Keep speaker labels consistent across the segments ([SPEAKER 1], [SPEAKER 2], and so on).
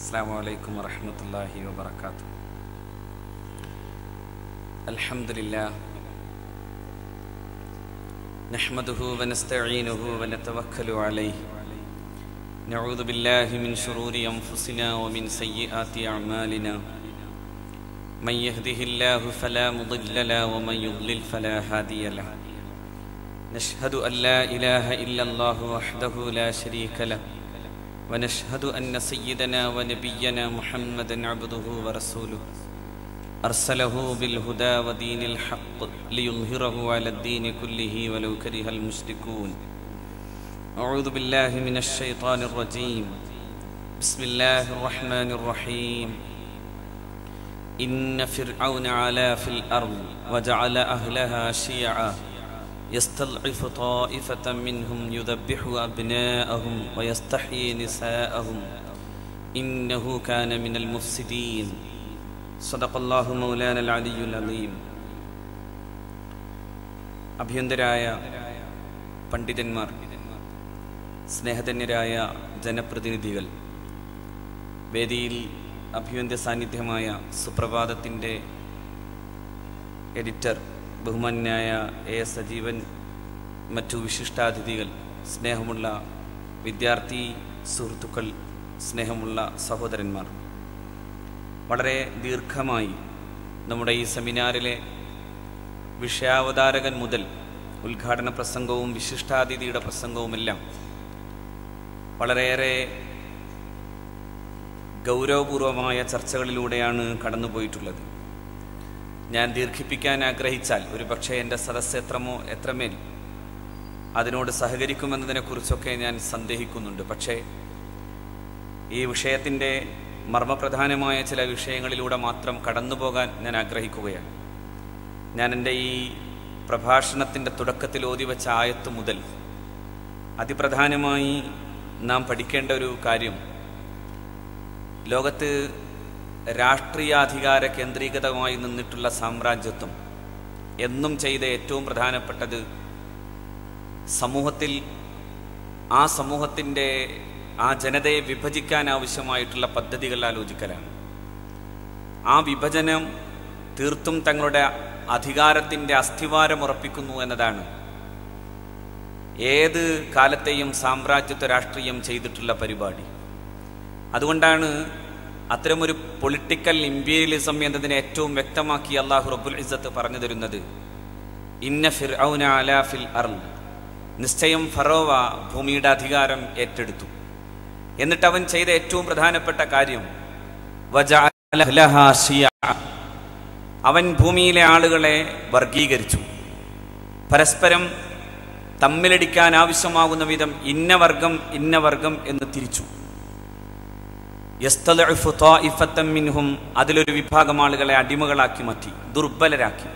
[SPEAKER 1] السلام عليكم ورحمة الله وبركاته. الحمد لله. نحمده ونستعينه ونتوكل عليه. نعوذ بالله من شرور أنفسنا ومن سيئات أعمالنا. من يهده الله فلا مضل له ومن يضلل فلا هادي له. نشهد أن لا إله إلا الله وحده لا شريك له. ونشهد أن سيدنا ونبينا محمدا عبده ورسوله. أرسله بالهدى ودين الحق ليظهره على الدين كله ولو كره المشركون. أعوذ بالله من الشيطان الرجيم. بسم الله الرحمن الرحيم. إن فرعون علا في الأرض وجعل أهلها شيعا. يستضعف طائفة منهم يذبح أبناءهم ويستحيي نساءهم إنه كان من المفسدين صدق الله مولانا العلي العظيم അഭ്യന്തരായ പണ്ഡിതന്മാർ സ്നേഹധന്യരായ ജനപ്രതിനിധികൾ വേദിയിൽ അഭിവന്ദ്യ സാന്നിധ്യമായ സുപ്രഭാതത്തിൻ്റെ എഡിറ്റർ ബഹുമാന്യായ എ എസ് സജീവൻ മറ്റു വിശിഷ്ടാതിഥികൾ സ്നേഹമുള്ള വിദ്യാർത്ഥി സുഹൃത്തുക്കൾ സ്നേഹമുള്ള സഹോദരന്മാർ. വളരെ ദീർഘമായി നമ്മുടെ ഈ സെമിനാറിലെ വിഷയാവതാരകൻ മുതൽ ഉദ്ഘാടന പ്രസംഗവും വിശിഷ്ടാതിഥിയുടെ പ്രസംഗവുമെല്ലാം വളരെയേറെ ഗൗരവപൂർവമായ ചർച്ചകളിലൂടെയാണ് കടന്നുപോയിട്ടുള്ളത്. ഞാൻ ദീർഘിപ്പിക്കാൻ ആഗ്രഹിച്ചാൽ ഒരു പക്ഷേ എന്റെ സദസ്സ് എത്രമോ എത്രമേൽ അതിനോട് സഹകരിക്കുമെന്നതിനെക്കുറിച്ചൊക്കെ ഞാൻ സന്ദേഹിക്കുന്നുണ്ട്. പക്ഷേ ഈ വിഷയത്തിന്റെ മർമ്മപ്രധാനമായ ചില വിഷയങ്ങളിലൂടെ മാത്രം കടന്നു പോകാൻ ഞാൻ ആഗ്രഹിക്കുകയാണ്. ഞാൻ എന്റെ ഈ പ്രഭാഷണത്തിന്റെ തുടക്കത്തിൽ ഓതി വെച്ച ആയത്ത് മുതൽ അതിപ്രധാനമായി നാം പഠിക്കേണ്ട ഒരു കാര്യം ലോകത്ത് രാഷ്ട്രീയാധികാര കേന്ദ്രീകൃതമായി നിന്നിട്ടുള്ള സാമ്രാജ്യത്വം. എന്നും ചെയ്ത ഏറ്റവും പ്രധാനപ്പെട്ടത് സമൂഹത്തിൽ ആ സമൂഹത്തിന്റെ ആ ജനതയെ വിഭജിക്കാൻ ആവശ്യമായിട്ടുള്ള പദ്ധതികൾ ആലോചിക്കലാണ്. ആ വിഭജനം തീർത്തും തങ്ങളുടെ അധികാരത്തിന്റെ അസ്ഥിവാരം ഉറപ്പിക്കുന്നു എന്നതാണ്. ഏത് കാലത്തെയും സാമ്രാജ്യത്വ രാഷ്ട്രീയം ചെയ്തിട്ടുള്ള പരിപാടി. അതുകൊണ്ടാണ് അത്തരമൊരു പൊളിറ്റിക്കൽ ഇമ്പീരിയലിസം എന്നതിനെ ഏറ്റവും വ്യക്തമാക്കി അള്ളാഹു റബുൽ ഇസത്ത് പറഞ്ഞു തരുന്നത് ഇന്ന ഫിർ ഫിൽ അർൽ നിശ്ചയം ഫറോവ ഭൂമിയുടെ അധികാരം ഏറ്റെടുത്തു. എന്നിട്ട് അവൻ ചെയ്ത ഏറ്റവും പ്രധാനപ്പെട്ട കാര്യം അവൻ ഭൂമിയിലെ ആളുകളെ വർഗീകരിച്ചു. പരസ്പരം തമ്മിലടിക്കാൻ ആവശ്യമാകുന്ന വിധം ഇന്ന വർഗം ഇന്ന വർഗം എന്ന് തിരിച്ചു. മിൻഹും അതിലൊരു വിഭാഗം ആളുകളെ അടിമകളാക്കി മാറ്റി ദുർബലരാക്കി.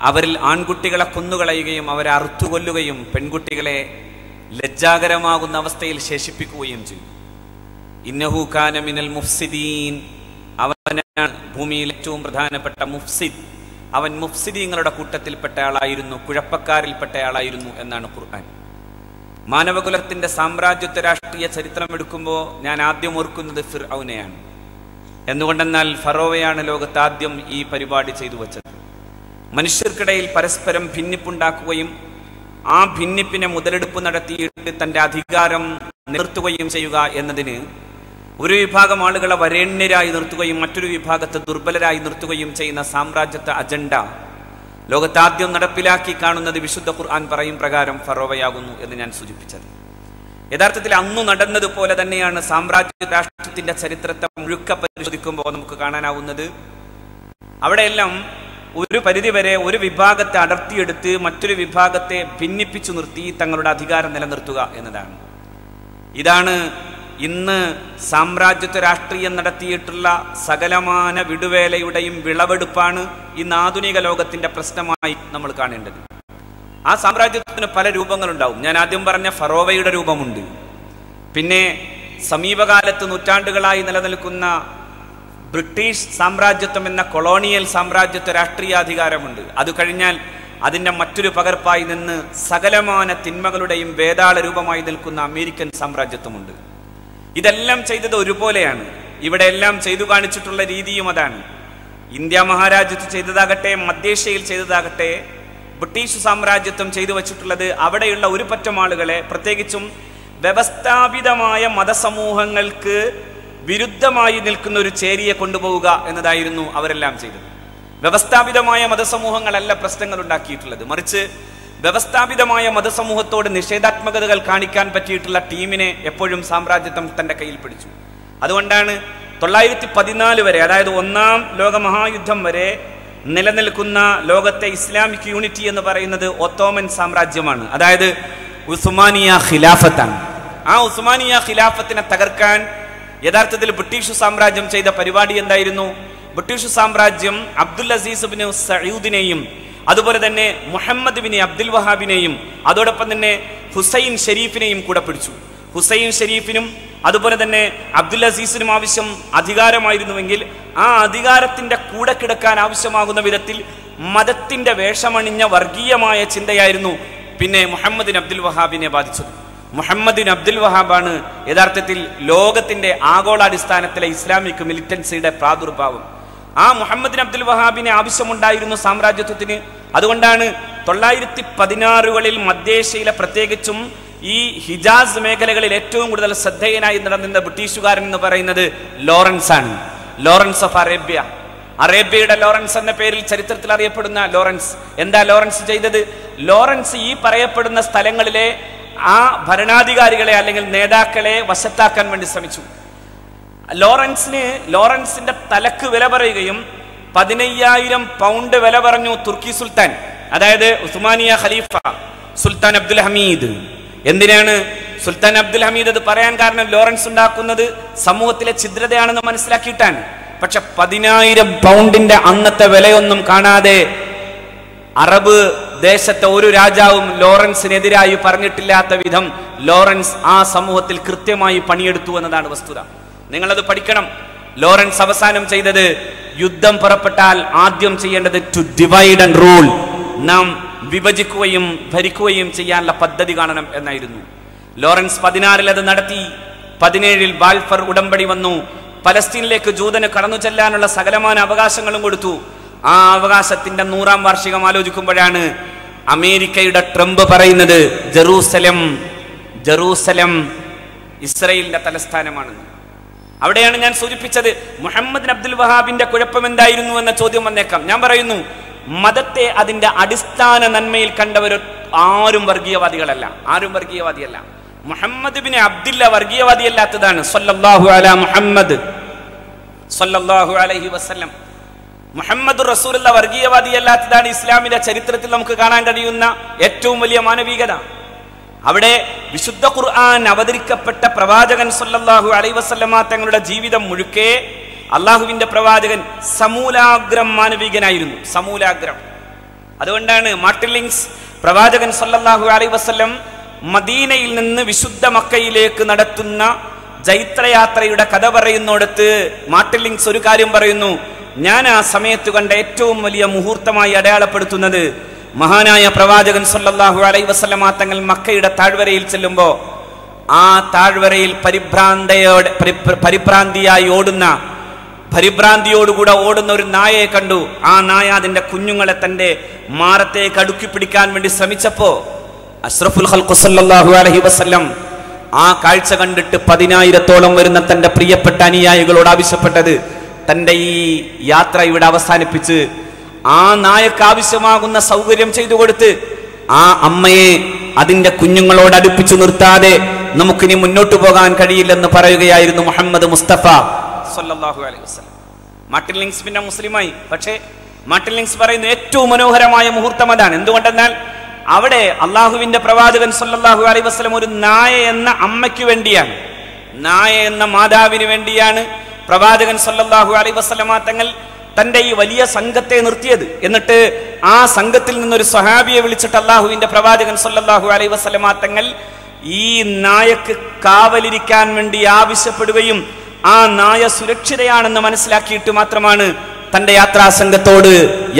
[SPEAKER 1] അവരിൽ ആൺകുട്ടികളെ കൊന്നുകളയുകയും അവരെ അറുത്തുകൊല്ലുകയും പെൺകുട്ടികളെ ലജ്ജാകരമാകുന്ന അവസ്ഥയിൽ ശേഷിപ്പിക്കുകയും ചെയ്തു. ഇന്നഹൂഖാന മിനൽ മുഫ്സിദീൻ. അവനാണ് ഭൂമിയിൽ ഏറ്റവും പ്രധാനപ്പെട്ട മുഫ്സിദ്. അവൻ മുഫ്സിദീങ്ങളുടെ കൂട്ടത്തിൽപ്പെട്ട ആളായിരുന്നു കുഴപ്പക്കാരിൽപ്പെട്ട ആളായിരുന്നു എന്നാണ് ഖുർആൻ. മാനവകുലത്തിന്റെ സാമ്രാജ്യത്വ രാഷ്ട്രീയ ചരിത്രം എടുക്കുമ്പോൾ ഞാൻ ആദ്യം ഓർക്കുന്നത് ഫിർ ഔനെയാണ് എന്തുകൊണ്ടെന്നാൽ ഫറോവയാണ് ലോകത്ത് ആദ്യം ഈ പരിപാടി ചെയ്തു വച്ചത്. മനുഷ്യർക്കിടയിൽ പരസ്പരം ഭിന്നിപ്പുണ്ടാക്കുകയും ആ ഭിന്നിപ്പിനെ മുതലെടുപ്പ് നടത്തിയിട്ട് തന്റെ അധികാരം നിർത്തുകയും ചെയ്യുക എന്നതിന് ഒരു വിഭാഗം ആളുകളെ വരേണ്യരായി നിർത്തുകയും മറ്റൊരു വിഭാഗത്തെ ദുർബലരായി നിർത്തുകയും ചെയ്യുന്ന സാമ്രാജ്യത്വ അജണ്ട ലോകത്താദ്യം നടപ്പിലാക്കി കാണുന്നത് വിശുദ്ധ ഖുർആൻ പറയും പ്രകാരം ഫറോവയാകുന്നു എന്ന് ഞാൻ സൂചിപ്പിച്ചത്. യഥാർത്ഥത്തിൽ അന്നു നടന്നതുപോലെ തന്നെയാണ് സാമ്രാജ്യ രാഷ്ട്രത്തിന്റെ ചരിത്രത്തെ മുഴുക്ക പരിശോധിക്കുമ്പോൾ നമുക്ക് കാണാനാവുന്നത്. അവിടെയെല്ലാം ഒരു പരിധിവരെ ഒരു വിഭാഗത്തെ അടർത്തിയെടുത്ത് മറ്റൊരു വിഭാഗത്തെ ഭിന്നിപ്പിച്ചു നിർത്തി തങ്ങളുടെ അധികാരം നിലനിർത്തുക എന്നതാണ്. ഇതാണ് ഇന്ന് സാമ്രാജ്യത്വ രാഷ്ട്രീയം നടത്തിയിട്ടുള്ള സകലമാന വിടുവേലയുടെയും വിളവെടുപ്പാണ് ഇന്ന് ആധുനിക ലോകത്തിന്റെ പ്രശ്നമായി നമ്മൾ കാണേണ്ടത്. ആ സാമ്രാജ്യത്വത്തിന് പല രൂപങ്ങളുണ്ടാവും. ഞാൻ ആദ്യം പറഞ്ഞ ഫറോവയുടെ രൂപമുണ്ട്. പിന്നെ സമീപകാലത്ത് നൂറ്റാണ്ടുകളായി നിലനിൽക്കുന്ന ബ്രിട്ടീഷ് സാമ്രാജ്യത്വം എന്ന കൊളോണിയൽ സാമ്രാജ്യത്വ രാഷ്ട്രീയാധികാരമുണ്ട്. അത് കഴിഞ്ഞാൽ അതിന്റെ മറ്റൊരു പകർപ്പായി നിന്ന് സകലമാന തിന്മകളുടെയും വേതാള രൂപമായി നിൽക്കുന്ന അമേരിക്കൻ സാമ്രാജ്യത്വമുണ്ട്. ഇതെല്ലാം ചെയ്തത് ഒരുപോലെയാണ്. ഇവിടെ എല്ലാം ചെയ്തു കാണിച്ചിട്ടുള്ള രീതിയും അതാണ്. ഇന്ത്യ മഹാരാജ്യത്ത് ചെയ്തതാകട്ടെ മധ്യേഷ്യയിൽ ചെയ്തതാകട്ടെ ബ്രിട്ടീഷ് സാമ്രാജ്യത്വം ചെയ്തു വച്ചിട്ടുള്ളത് അവിടെയുള്ള ഒരു പറ്റം ആളുകളെ പ്രത്യേകിച്ചും വ്യവസ്ഥാപിതമായ മതസമൂഹങ്ങൾക്ക് വിരുദ്ധമായി നിൽക്കുന്ന ഒരു ചേരിയെ കൊണ്ടുപോവുക എന്നതായിരുന്നു അവരെല്ലാം ചെയ്തത്. വ്യവസ്ഥാപിതമായ മതസമൂഹങ്ങളല്ല പ്രശ്നങ്ങൾ ഉണ്ടാക്കിയിട്ടുള്ളത്. മറിച്ച് വ്യവസ്ഥാപിതമായ മതസമൂഹത്തോട് നിഷേധാത്മകതകൾ കാണിക്കാൻ പറ്റിയിട്ടുള്ള ടീമിനെ എപ്പോഴും സാമ്രാജ്യത്വം തന്റെ കയ്യിൽ പിടിച്ചു. അതുകൊണ്ടാണ് തൊള്ളായിരത്തി പതിനാല് വരെ അതായത് ഒന്നാം ലോക മഹായുദ്ധം വരെ നിലനിൽക്കുന്ന ലോകത്തെ ഇസ്ലാമിക് യൂണിറ്റി എന്ന് പറയുന്നത് ഒത്തോമൻ സാമ്രാജ്യമാണ്. അതായത് ഉസ്മാനിയ ഖിലാഫത്താണ്. ആ ഉസ്മാനിയ ഖിലാഫത്തിനെ തകർക്കാൻ യഥാർത്ഥത്തിൽ ബ്രിട്ടീഷ് സാമ്രാജ്യം ചെയ്ത പരിപാടി എന്തായിരുന്നു? ബ്രിട്ടീഷ് സാമ്രാജ്യം അബ്ദുൽ അസീസ് ബിൻ സയൂദിനെയും അതുപോലെ തന്നെ മുഹമ്മദ് ബിൻ അബ്ദുൽ വഹാബിനെയും അതോടൊപ്പം തന്നെ ഹുസൈൻ ഷെരീഫിനെയും കൂടെ പിടിച്ചു. ഹുസൈൻ ഷെരീഫിനും അതുപോലെ തന്നെ അബ്ദുൽ അസീസിനും ആവശ്യം അധികാരമായിരുന്നുവെങ്കിൽ ആ അധികാരത്തിന്റെ കൂടെ കിടക്കാൻ ആവശ്യമാകുന്ന വിധത്തിൽ മതത്തിന്റെ വേഷമണിഞ്ഞ വർഗീയമായ ചിന്തയായിരുന്നു പിന്നെ മുഹമ്മദിൻ അബ്ദുൽ വഹാബിനെ ബാധിച്ചത്. മുഹമ്മദിൻ അബ്ദുൽ വഹാബാണ് യഥാർത്ഥത്തിൽ ലോകത്തിന്റെ ആഗോളാടിസ്ഥാനത്തിലെ ഇസ്ലാമിക് മിലിറ്റൻസിയുടെ പ്രാദുർഭാവം. ആ മുഹമ്മദിൻ അബ്ദുൽ വഹാബിന് ആവശ്യമുണ്ടായിരുന്നു സാമ്രാജ്യത്വത്തിന്. അതുകൊണ്ടാണ് തൊള്ളായിരത്തി പതിനാറുകളിൽ മധ്യേഷ്യയിലെ പ്രത്യേകിച്ചും ഈ ഹിജാസ് മേഖലകളിൽ ഏറ്റവും കൂടുതൽ ശ്രദ്ധേയനായി നടന്നിരുന്ന ബ്രിട്ടീഷുകാരൻ എന്ന് പറയുന്നത് ലോറൻസ് ആണ്. Lawrence of Arabia. അറേബ്യയുടെ ലോറൻസ് എന്ന പേരിൽ ചരിത്രത്തിൽ അറിയപ്പെടുന്ന ലോറൻസ്. എന്താ ലോറൻസ് ചെയ്തത്? ലോറൻസ് ഈ പറയപ്പെടുന്ന സ്ഥലങ്ങളിലെ ആ ഭരണാധികാരികളെ അല്ലെങ്കിൽ നേതാക്കളെ വശത്താക്കാൻ വേണ്ടി ശ്രമിച്ചു. ലോറൻസിന് ലോറൻസിന്റെ തലക്ക് വില പറയുകയും പതിനയ്യായിരം പൗണ്ട് വില പറഞ്ഞു തുർക്കി സുൽത്താൻ അതായത് ഉസ്മാനിയ ഖലീഫ സുൽത്താൻ അബ്ദുൽ ഹമീദ്. എന്തിനാണ് സുൽത്താൻ അബ്ദുൽ ഹമീദ് അത് പറയാൻ കാരണം ലോറൻസ് ഉണ്ടാക്കുന്നത്? സമൂഹത്തിലെ ഛിദ്രതയാണെന്ന് മനസ്സിലാക്കിയിട്ടാണ്. പക്ഷെ പതിനായിരം പൗണ്ടിന്റെ അന്നത്തെ വിലയൊന്നും കാണാതെ അറബ് ദേശത്തെ ഒരു രാജാവും ലോറൻസിനെതിരായി പറഞ്ഞിട്ടില്ലാത്ത വിധം ലോറൻസ് ആ സമൂഹത്തിൽ കൃത്യമായി പണിയെടുത്തു എന്നതാണ് വസ്തുത. നിങ്ങളത് പഠിക്കണം. ലോറൻസ് അവസാനം ചെയ്തത് യുദ്ധം പുറപ്പെട്ടാൽ ആദ്യം ചെയ്യേണ്ടത് ടു ഡിവൈഡ് ആൻഡ് റൂൾ നാം വിഭജിക്കുകയും ഭരിക്കുകയും ചെയ്യാനുള്ള പദ്ധതി കാണണം എന്നായിരുന്നു. ലോറൻസ് പതിനാറിൽ അത് നടത്തി. പതിനേഴിൽ ബാൽഫർ ഉടമ്പടി വന്നു. പലസ്തീനിലേക്ക് ജൂതന് കടന്നു ചെല്ലാനുള്ള സകലമാന അവകാശങ്ങളും കൊടുത്തു. ആ അവകാശത്തിന്റെ നൂറാം വാർഷികം ആലോചിക്കുമ്പോഴാണ് അമേരിക്കയുടെ ട്രംപ് പറയുന്നത് ജെറൂസലം ജെറൂസലം ഇസ്രയേലിന്റെ തലസ്ഥാനമാണെന്ന് അവിടെയാണ് ഞാൻ സൂചിപ്പിച്ചത്. മുഹമ്മദ് അബ്ദുൽ വഹാബിന്റെ കുഴപ്പം എന്തായിരുന്നു എന്ന ചോദ്യം വന്നേക്കാം. ഞാൻ പറയുന്നു മതത്തെ അതിന്റെ അടിസ്ഥാന നന്മയിൽ കണ്ടവർ ആരും വർഗീയവാദികളല്ല. ആരും വർഗീയവാദിയല്ല. മുഹമ്മദ് ബിൻ അബ്ദില്ല വർഗീയവാദിയല്ലാത്തതാണ്. മുഹമ്മദ് സല്ലല്ലാഹു അലൈഹി വസല്ലം. മുഹമ്മദ് റസൂലുള്ള വർഗീയവാദിയല്ലാത്തതാണ് ഇസ്ലാമിന്റെ ചരിത്രത്തിൽ നമുക്ക് കാണാൻ കഴിയുന്ന ഏറ്റവും വലിയ മാനവികത. അവിടെ വിശുദ്ധ ഖുർആൻ അവതരിക്കപ്പെട്ട പ്രവാചകൻ സല്ലല്ലാഹു അലൈഹി വസല്ലമ തങ്ങളുടെ ജീവിതം മുഴുക്കെ അള്ളാഹുവിന്റെ പ്രവാചകൻ സമൂലാഗ്രം മാനവികനായിരുന്നു. സമൂലാഗ്രം. അതുകൊണ്ടാണ് മാർട്ടിലിങ്സ് പ്രവാചകൻ സല്ലല്ലാഹു അലൈഹി വസല്ലം മദീനയിൽ നിന്ന് വിശുദ്ധ മക്കയിലേക്ക് നടത്തുന്ന ജൈത്രയാത്രയുടെ കഥ പറയുന്നിടത്ത് മാർട്ടിലിങ്സ് ഒരു കാര്യം പറയുന്നു. ഞാൻ ആ സമയത്ത് കണ്ട ഏറ്റവും വലിയ മുഹൂർത്തമായി അടയാളപ്പെടുത്തുന്നത് മഹാനായ പ്രവാചകൻ സല്ലാഹു അലൈ വസല്ലമ തങ്ങൾ മക്കയുടെ താഴ്വരയിൽ ചെല്ലുമ്പോ ആ താഴ്വരയിൽ പരിഭ്രാന്തയോടെ പരിഭ്രാന്തിയായി ഓടുന്ന പരിഭ്രാന്തിയോടുകൂടെ ഓടുന്ന ഒരു നായയെ കണ്ടു. ആ നായ അതിന്റെ കുഞ്ഞുങ്ങളെ തന്റെ മാറത്തേക്ക് അടുക്കി പിടിക്കാൻ വേണ്ടി ശ്രമിച്ചപ്പോ അഷ്റഫുൽ ഹൽഖുസല്ലാഹു അലൈഹി വസല്ലം ആ കാഴ്ച കണ്ടിട്ട് പതിനായിരത്തോളം വരുന്ന തന്റെ പ്രിയപ്പെട്ട അനുയായികളോട് ആവശ്യപ്പെട്ടത് തന്റെ ഈ യാത്ര ഇവിടെ അവസാനിപ്പിച്ച് ആ നായക്ക് ആവശ്യമാകുന്ന സൗകര്യം ചെയ്തു കൊടുത്ത് ആ അമ്മയെ അതിന്റെ കുഞ്ഞുങ്ങളോട് അടുപ്പിച്ചു നിർത്താതെ നമുക്കിനി മുന്നോട്ട് പോകാൻ കഴിയില്ലെന്ന് പറയുകയായിരുന്നു മുഹമ്മദ് മുസ്തഫ സല്ലല്ലാഹു അലൈഹി വസല്ലം. മാർട്ടിൻ ലിങ്സ് പിന്നെ മുസ്ലിമായി. പക്ഷേ മാർട്ടിൻ ലിങ്സ് പറയുന്ന ഏറ്റവും മനോഹരമായ മുഹൂർത്തം അതാണ്. എന്തുകൊണ്ടെന്നാൽ അവിടെ അള്ളാഹുവിന്റെ പ്രവാചകൻ സല്ലല്ലാഹു അലൈഹി വസല്ലം ഒരു നായ എന്ന അമ്മയ്ക്ക് വേണ്ടിയാണ്. നായ എന്ന മാതാവിന് വേണ്ടിയാണ് പ്രവാചകൻ സല്ലല്ലാഹു അലൈഹി വസല്ലമ തങ്ങൾ തന്റെ ഈ വലിയ സംഘത്തെ നിർത്തിയത്. എന്നിട്ട് ആ സംഘത്തിൽ നിന്നൊരു സഹാബിയെ വിളിച്ചിട്ട് അള്ളാഹുവിന്റെ പ്രവാചകൻ സല്ലല്ലാഹു അലൈ വസല്ലമ തങ്ങൾ ഈ നായക്ക് കാവലിരിക്കാൻ വേണ്ടി ആവശ്യപ്പെടുകയും ആ നായ സുരക്ഷിതയാണെന്ന് മനസ്സിലാക്കിയിട്ട് മാത്രമാണ് തന്റെ യാത്രാ സംഘത്തോട്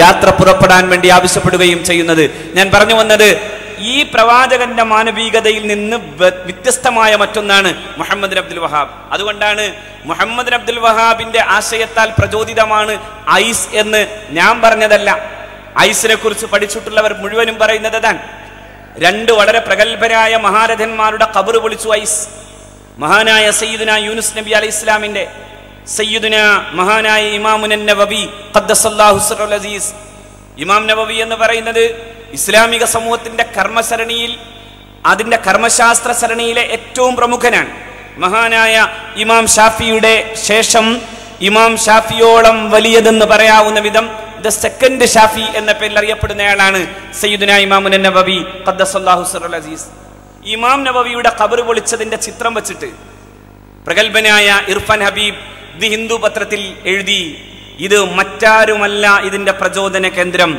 [SPEAKER 1] യാത്ര പുറപ്പെടാൻ വേണ്ടി ആവശ്യപ്പെടുകയും ചെയ്യുന്നത്. ഞാൻ പറഞ്ഞു വന്നത് ഈ പ്രവാചകന്റെ മാനവികതയിൽ നിന്ന് വ്യത്യസ്തമായ മറ്റൊന്നാണ് മുഹമ്മദ് അബ്ദുൽ വഹാബ്. അതുകൊണ്ടാണ് മുഹമ്മദ് അബ്ദുൽ വഹാബിന്റെ ആശയത്താൽ പ്രചോദിതമാണ് ഐസ് എന്ന് ഞാൻ പറഞ്ഞതല്ല. ഐസിനെ കുറിച്ച് പഠിച്ചിട്ടുള്ളവർ മുഴുവനും പറയുന്നത് അതാണ് രണ്ട് വളരെ പ്രഗത്ഭരായ മഹാരഥന്മാരുടെ കബറ് പൊളിച്ചു ഐസ്. മഹാനായ സയ്യിദുന യൂനുസ് നബി അലൈഹി ഇസ്ലാമിന്റെ. സയ്യിദുന മഹാനായ ഇമാമുൻ നബവി ഖദ്ദസല്ലാഹു അസീസ് ഇമാം നബവി എന്ന് പറയുന്നത് ഇസ്ലാമിക സമൂഹത്തിന്റെ കർമ്മസരണിയിൽ അതിന്റെ കർമ്മശാസ്ത്ര സരണിയിലെ ഏറ്റവും പ്രമുഖനാണ്. മഹാനായ ഇമാം ഷാഫിയുടെ ശേഷം ഇമാം ഷാഫിയോളം വലിയതെന്ന് പറയാവുന്ന വിധം ദ സെക്കൻഡ് ഷാഫി എന്ന പേരിൽ അറിയപ്പെടുന്നയാളാണ് സയ്യിദുന ഇമാമുൻ നബവി ഖദ്ദസല്ലാഹു അസീസ് ഇമാം നബവിയുടെ കബർ പൊളിച്ചതിന്റെ ചിത്രം വെച്ചിട്ട് പ്രഗത്ഭനായ ഇർഫാൻ ഹബീബ് ദി ഹിന്ദു പത്രത്തിൽ എഴുതി ഇത് മറ്റാരുമല്ല ഇതിന്റെ പ്രചോദന കേന്ദ്രം.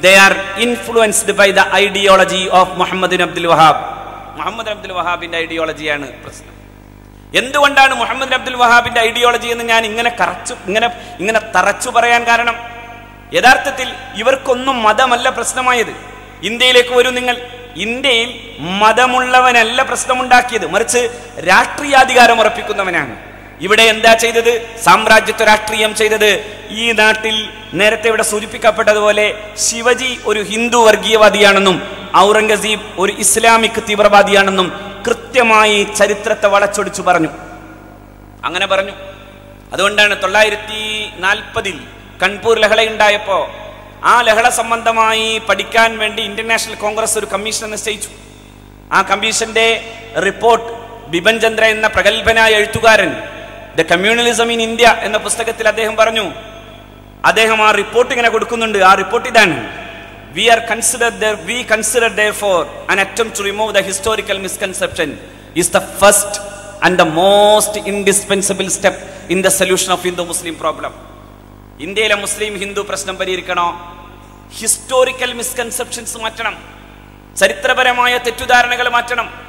[SPEAKER 1] They are influenced by the ideology of Muhammad Abdul Wahhab Muhammad Abdul വഹാബിന്റെ ഐഡിയോളജിയാണ് പ്രശ്നം. എന്തുകൊണ്ടാണ് മുഹമ്മദ് അബ്ദുൽ വഹാബിന്റെ ഐഡിയോളജി എന്ന് ഞാൻ ഇങ്ങനെ കറച്ചു ഇങ്ങനെ ഇങ്ങനെ തറച്ചു പറയാൻ കാരണം? യഥാർത്ഥത്തിൽ ഇവർക്കൊന്നും മതമല്ല പ്രശ്നമായത്. ഇന്ത്യയിലേക്ക് വരൂ നിങ്ങൾ. ഇന്ത്യയിൽ മതമുള്ളവനല്ല പ്രശ്നമുണ്ടാക്കിയത്. മറിച്ച് രാഷ്ട്രീയാധികാരം ഉറപ്പിക്കുന്നവനാണ്. ഇവിടെ എന്താ ചെയ്തത്? സാമ്രാജ്യത്വ രാഷ്ട്രീയം ചെയ്തത്. ഈ നാട്ടിൽ നേരത്തെ ഇവിടെ സൂചിപ്പിക്കപ്പെട്ടതുപോലെ ശിവജി ഒരു ഹിന്ദു വർഗീയവാദിയാണെന്നും ഔറംഗസീബ് ഒരു ഇസ്ലാമിക് തീവ്രവാദിയാണെന്നും കൃത്യമായി ചരിത്രത്തെ വളച്ചൊടിച്ചു പറഞ്ഞു. അങ്ങനെ പറഞ്ഞു. അതുകൊണ്ടാണ് തൊള്ളായിരത്തി നാൽപ്പതിൽ കൺപൂർ ലഹള ഉണ്ടായപ്പോ ആ ലഹള സംബന്ധമായി പഠിക്കാൻ വേണ്ടി ഇന്റർനാഷണൽ കോൺഗ്രസ് ഒരു കമ്മീഷൻ നിശ്ചയിച്ചു. ആ കമ്മീഷന്റെ റിപ്പോർട്ട് ബിപൻ ചന്ദ്ര എന്ന പ്രഗത്ഭനായ എഴുത്തുകാരൻ ദ കമ്മ്യൂണലിസം ഇൻ ഇന്ത്യ എന്ന പുസ്തകത്തിൽ അദ്ദേഹം പറഞ്ഞു അദ്ദേഹം ആ റിപ്പോർട്ട് ഇങ്ങനെ കൊടുക്കുന്നുണ്ട്. ആ റിപ്പോർട്ട് ഇതാണ് we are consider we consider therefore an attempt to remove the historical misconception is the first and the most indispensable step in the solution of Hindu Muslim problem ഇന്ത്യയിലെ മുസ്ലിം ഹിന്ദു പ്രശ്നം പരിഹരിക്കണോ? ഹിസ്റ്റോറിക്കൽ മിസ്കൺസെപ്ഷൻസ് മാറ്റണം. ചരിത്രപരമായ തെറ്റുധാരണകൾ മാറ്റണം.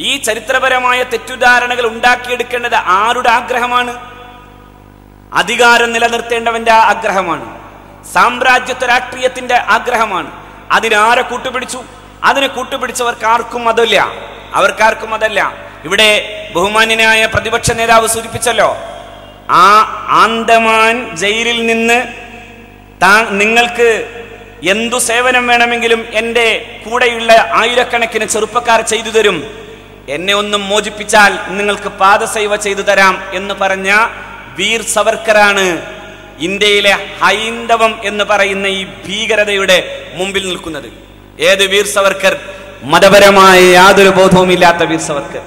[SPEAKER 1] ഈ ചരിത്രപരമായ തെറ്റുധാരണകൾ ഉണ്ടാക്കിയെടുക്കേണ്ടത് ആരുടെ ആഗ്രഹമാണ്? അധികാരം നിലനിർത്തേണ്ടവന്റെ ആഗ്രഹമാണ്. സാമ്രാജ്യത്വ രാഷ്ട്രീയത്തിന്റെ ആഗ്രഹമാണ്. അതിനാരെ കൂട്ടുപിടിച്ചു? അതിനെ കൂട്ടുപിടിച്ചവർക്ക് ആർക്കും അതല്ല. അവർക്കാർക്കും അതല്ല. ഇവിടെ ബഹുമാന്യനായ പ്രതിപക്ഷ നേതാവ് സൂചിപ്പിച്ചല്ലോ ആ ആന്തമാൻ ജയിലിൽ നിന്ന് താ നിങ്ങൾക്ക് എന്തു സേവനം വേണമെങ്കിലും എന്റെ കൂടെയുള്ള ആയിരക്കണക്കിന് ചെറുപ്പക്കാർ ചെയ്തു തരും. എന്നെ ഒന്നും മോചിപ്പിച്ചാൽ നിങ്ങൾക്ക് പാദസേവ ചെയ്തു തരാം എന്ന് പറഞ്ഞ വീർ സവർക്കറാണ് ഇന്ത്യയിലെ ഹൈന്ദവം എന്ന് പറയുന്ന ഈ ഭീകരതയുടെ മുമ്പിൽ നിൽക്കുന്നത്. ഏത് വീർ സവർക്കർ? മതപരമായ യാതൊരു ബോധവും ഇല്ലാത്ത വീർ സവർക്കർ.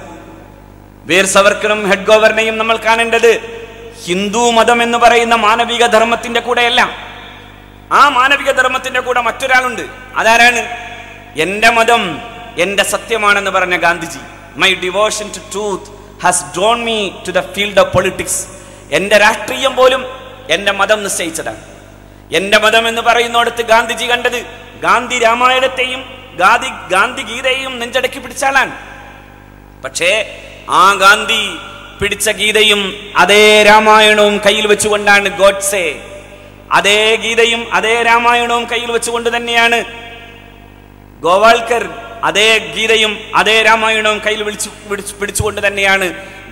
[SPEAKER 1] വീർ സവർക്കറും ഹെഡ് ഗവർണയും നമ്മൾ കാണേണ്ടത് ഹിന്ദു മതം എന്ന് പറയുന്ന മാനവിക ധർമ്മത്തിന്റെ കൂടെയല്ല. ആ മാനവിക ധർമ്മത്തിന്റെ കൂടെ മറ്റൊരാളുണ്ട്. അതാരാണ്? എന്റെ മതം എന്റെ സത്യമാണെന്ന് പറഞ്ഞ Gandhiji. My devotion to truth has drawn me to the field of politics എന്റെ രാഷ്ട്രീയം പോലും എന്റെ മതം നിശ്ചയിച്ചതാണ്. എന്റെ മതം എന്ന് പറയുന്നിടത്ത് ഗാന്ധിജി കണ്ടത് ഗാന്ധി രാമായണത്തെയും ഗാന്ധി ഗാന്ധി ഗീതയെയും നെഞ്ചടക്കി പിടിച്ചാളാണ് പക്ഷേ ആ ഗാന്ധി പിടിച്ച ഗീതയും അതേ രാമായണവും കയ്യിൽ വെച്ചുകൊണ്ടാണ് ഗോഡ്സെ. അതേ ഗീതയും അതേ രാമായണവും കയ്യിൽ വെച്ചുകൊണ്ട് തന്നെയാണ് ഗോവാൾക്കർ അതേ ഗീതയും അതേ രാമായണവും കയ്യിൽ വിളിച്ചു പിടിച്ചു പിടിച്ചുകൊണ്ട് തന്നെയാണ്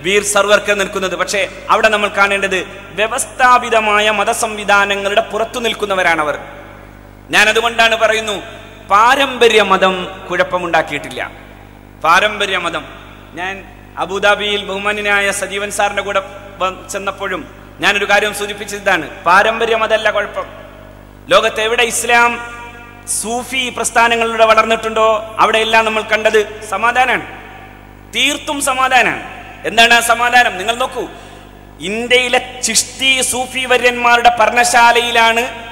[SPEAKER 1] വീർ സർവർക്കർ നിൽക്കുന്നത്. പക്ഷേ അവിടെ നമ്മൾ കാണേണ്ടത് വ്യവസ്ഥാപിതമായ മതസംവിധാനങ്ങളുടെ പുറത്തു നിൽക്കുന്നവരാണ് അവർ ഞാൻ അതുകൊണ്ടാണ് പറയുന്നു പാരമ്പര്യ മതം കുഴപ്പമുണ്ടാക്കിയിട്ടില്ല. പാരമ്പര്യ മതം. ഞാൻ അബുദാബിയിൽ ബഹുമാന്യനായ സജീവൻ സാറിന്റെ കൂടെ ചെന്നപ്പോഴും ഞാനൊരു കാര്യം സൂചിപ്പിച്ചതാണ്. പാരമ്പര്യ മതമല്ല കുഴപ്പം. ലോകത്ത് എവിടെ ഇസ്ലാം സൂഫി പ്രസ്ഥാനങ്ങളിലൂടെ വളർന്നിട്ടുണ്ടോ? അവിടെയെല്ലാം നമ്മൾ കണ്ടത് സമാധാനമാണ് തീർത്തും സമാധാനമാണ് എന്താണ് ആ സമാധാനം? നിങ്ങൾ നോക്കൂ. ഇന്ത്യയിലെ ചിഷ്തി സൂഫി വര്യന്മാരുടെ പർണശാലയിലാണ്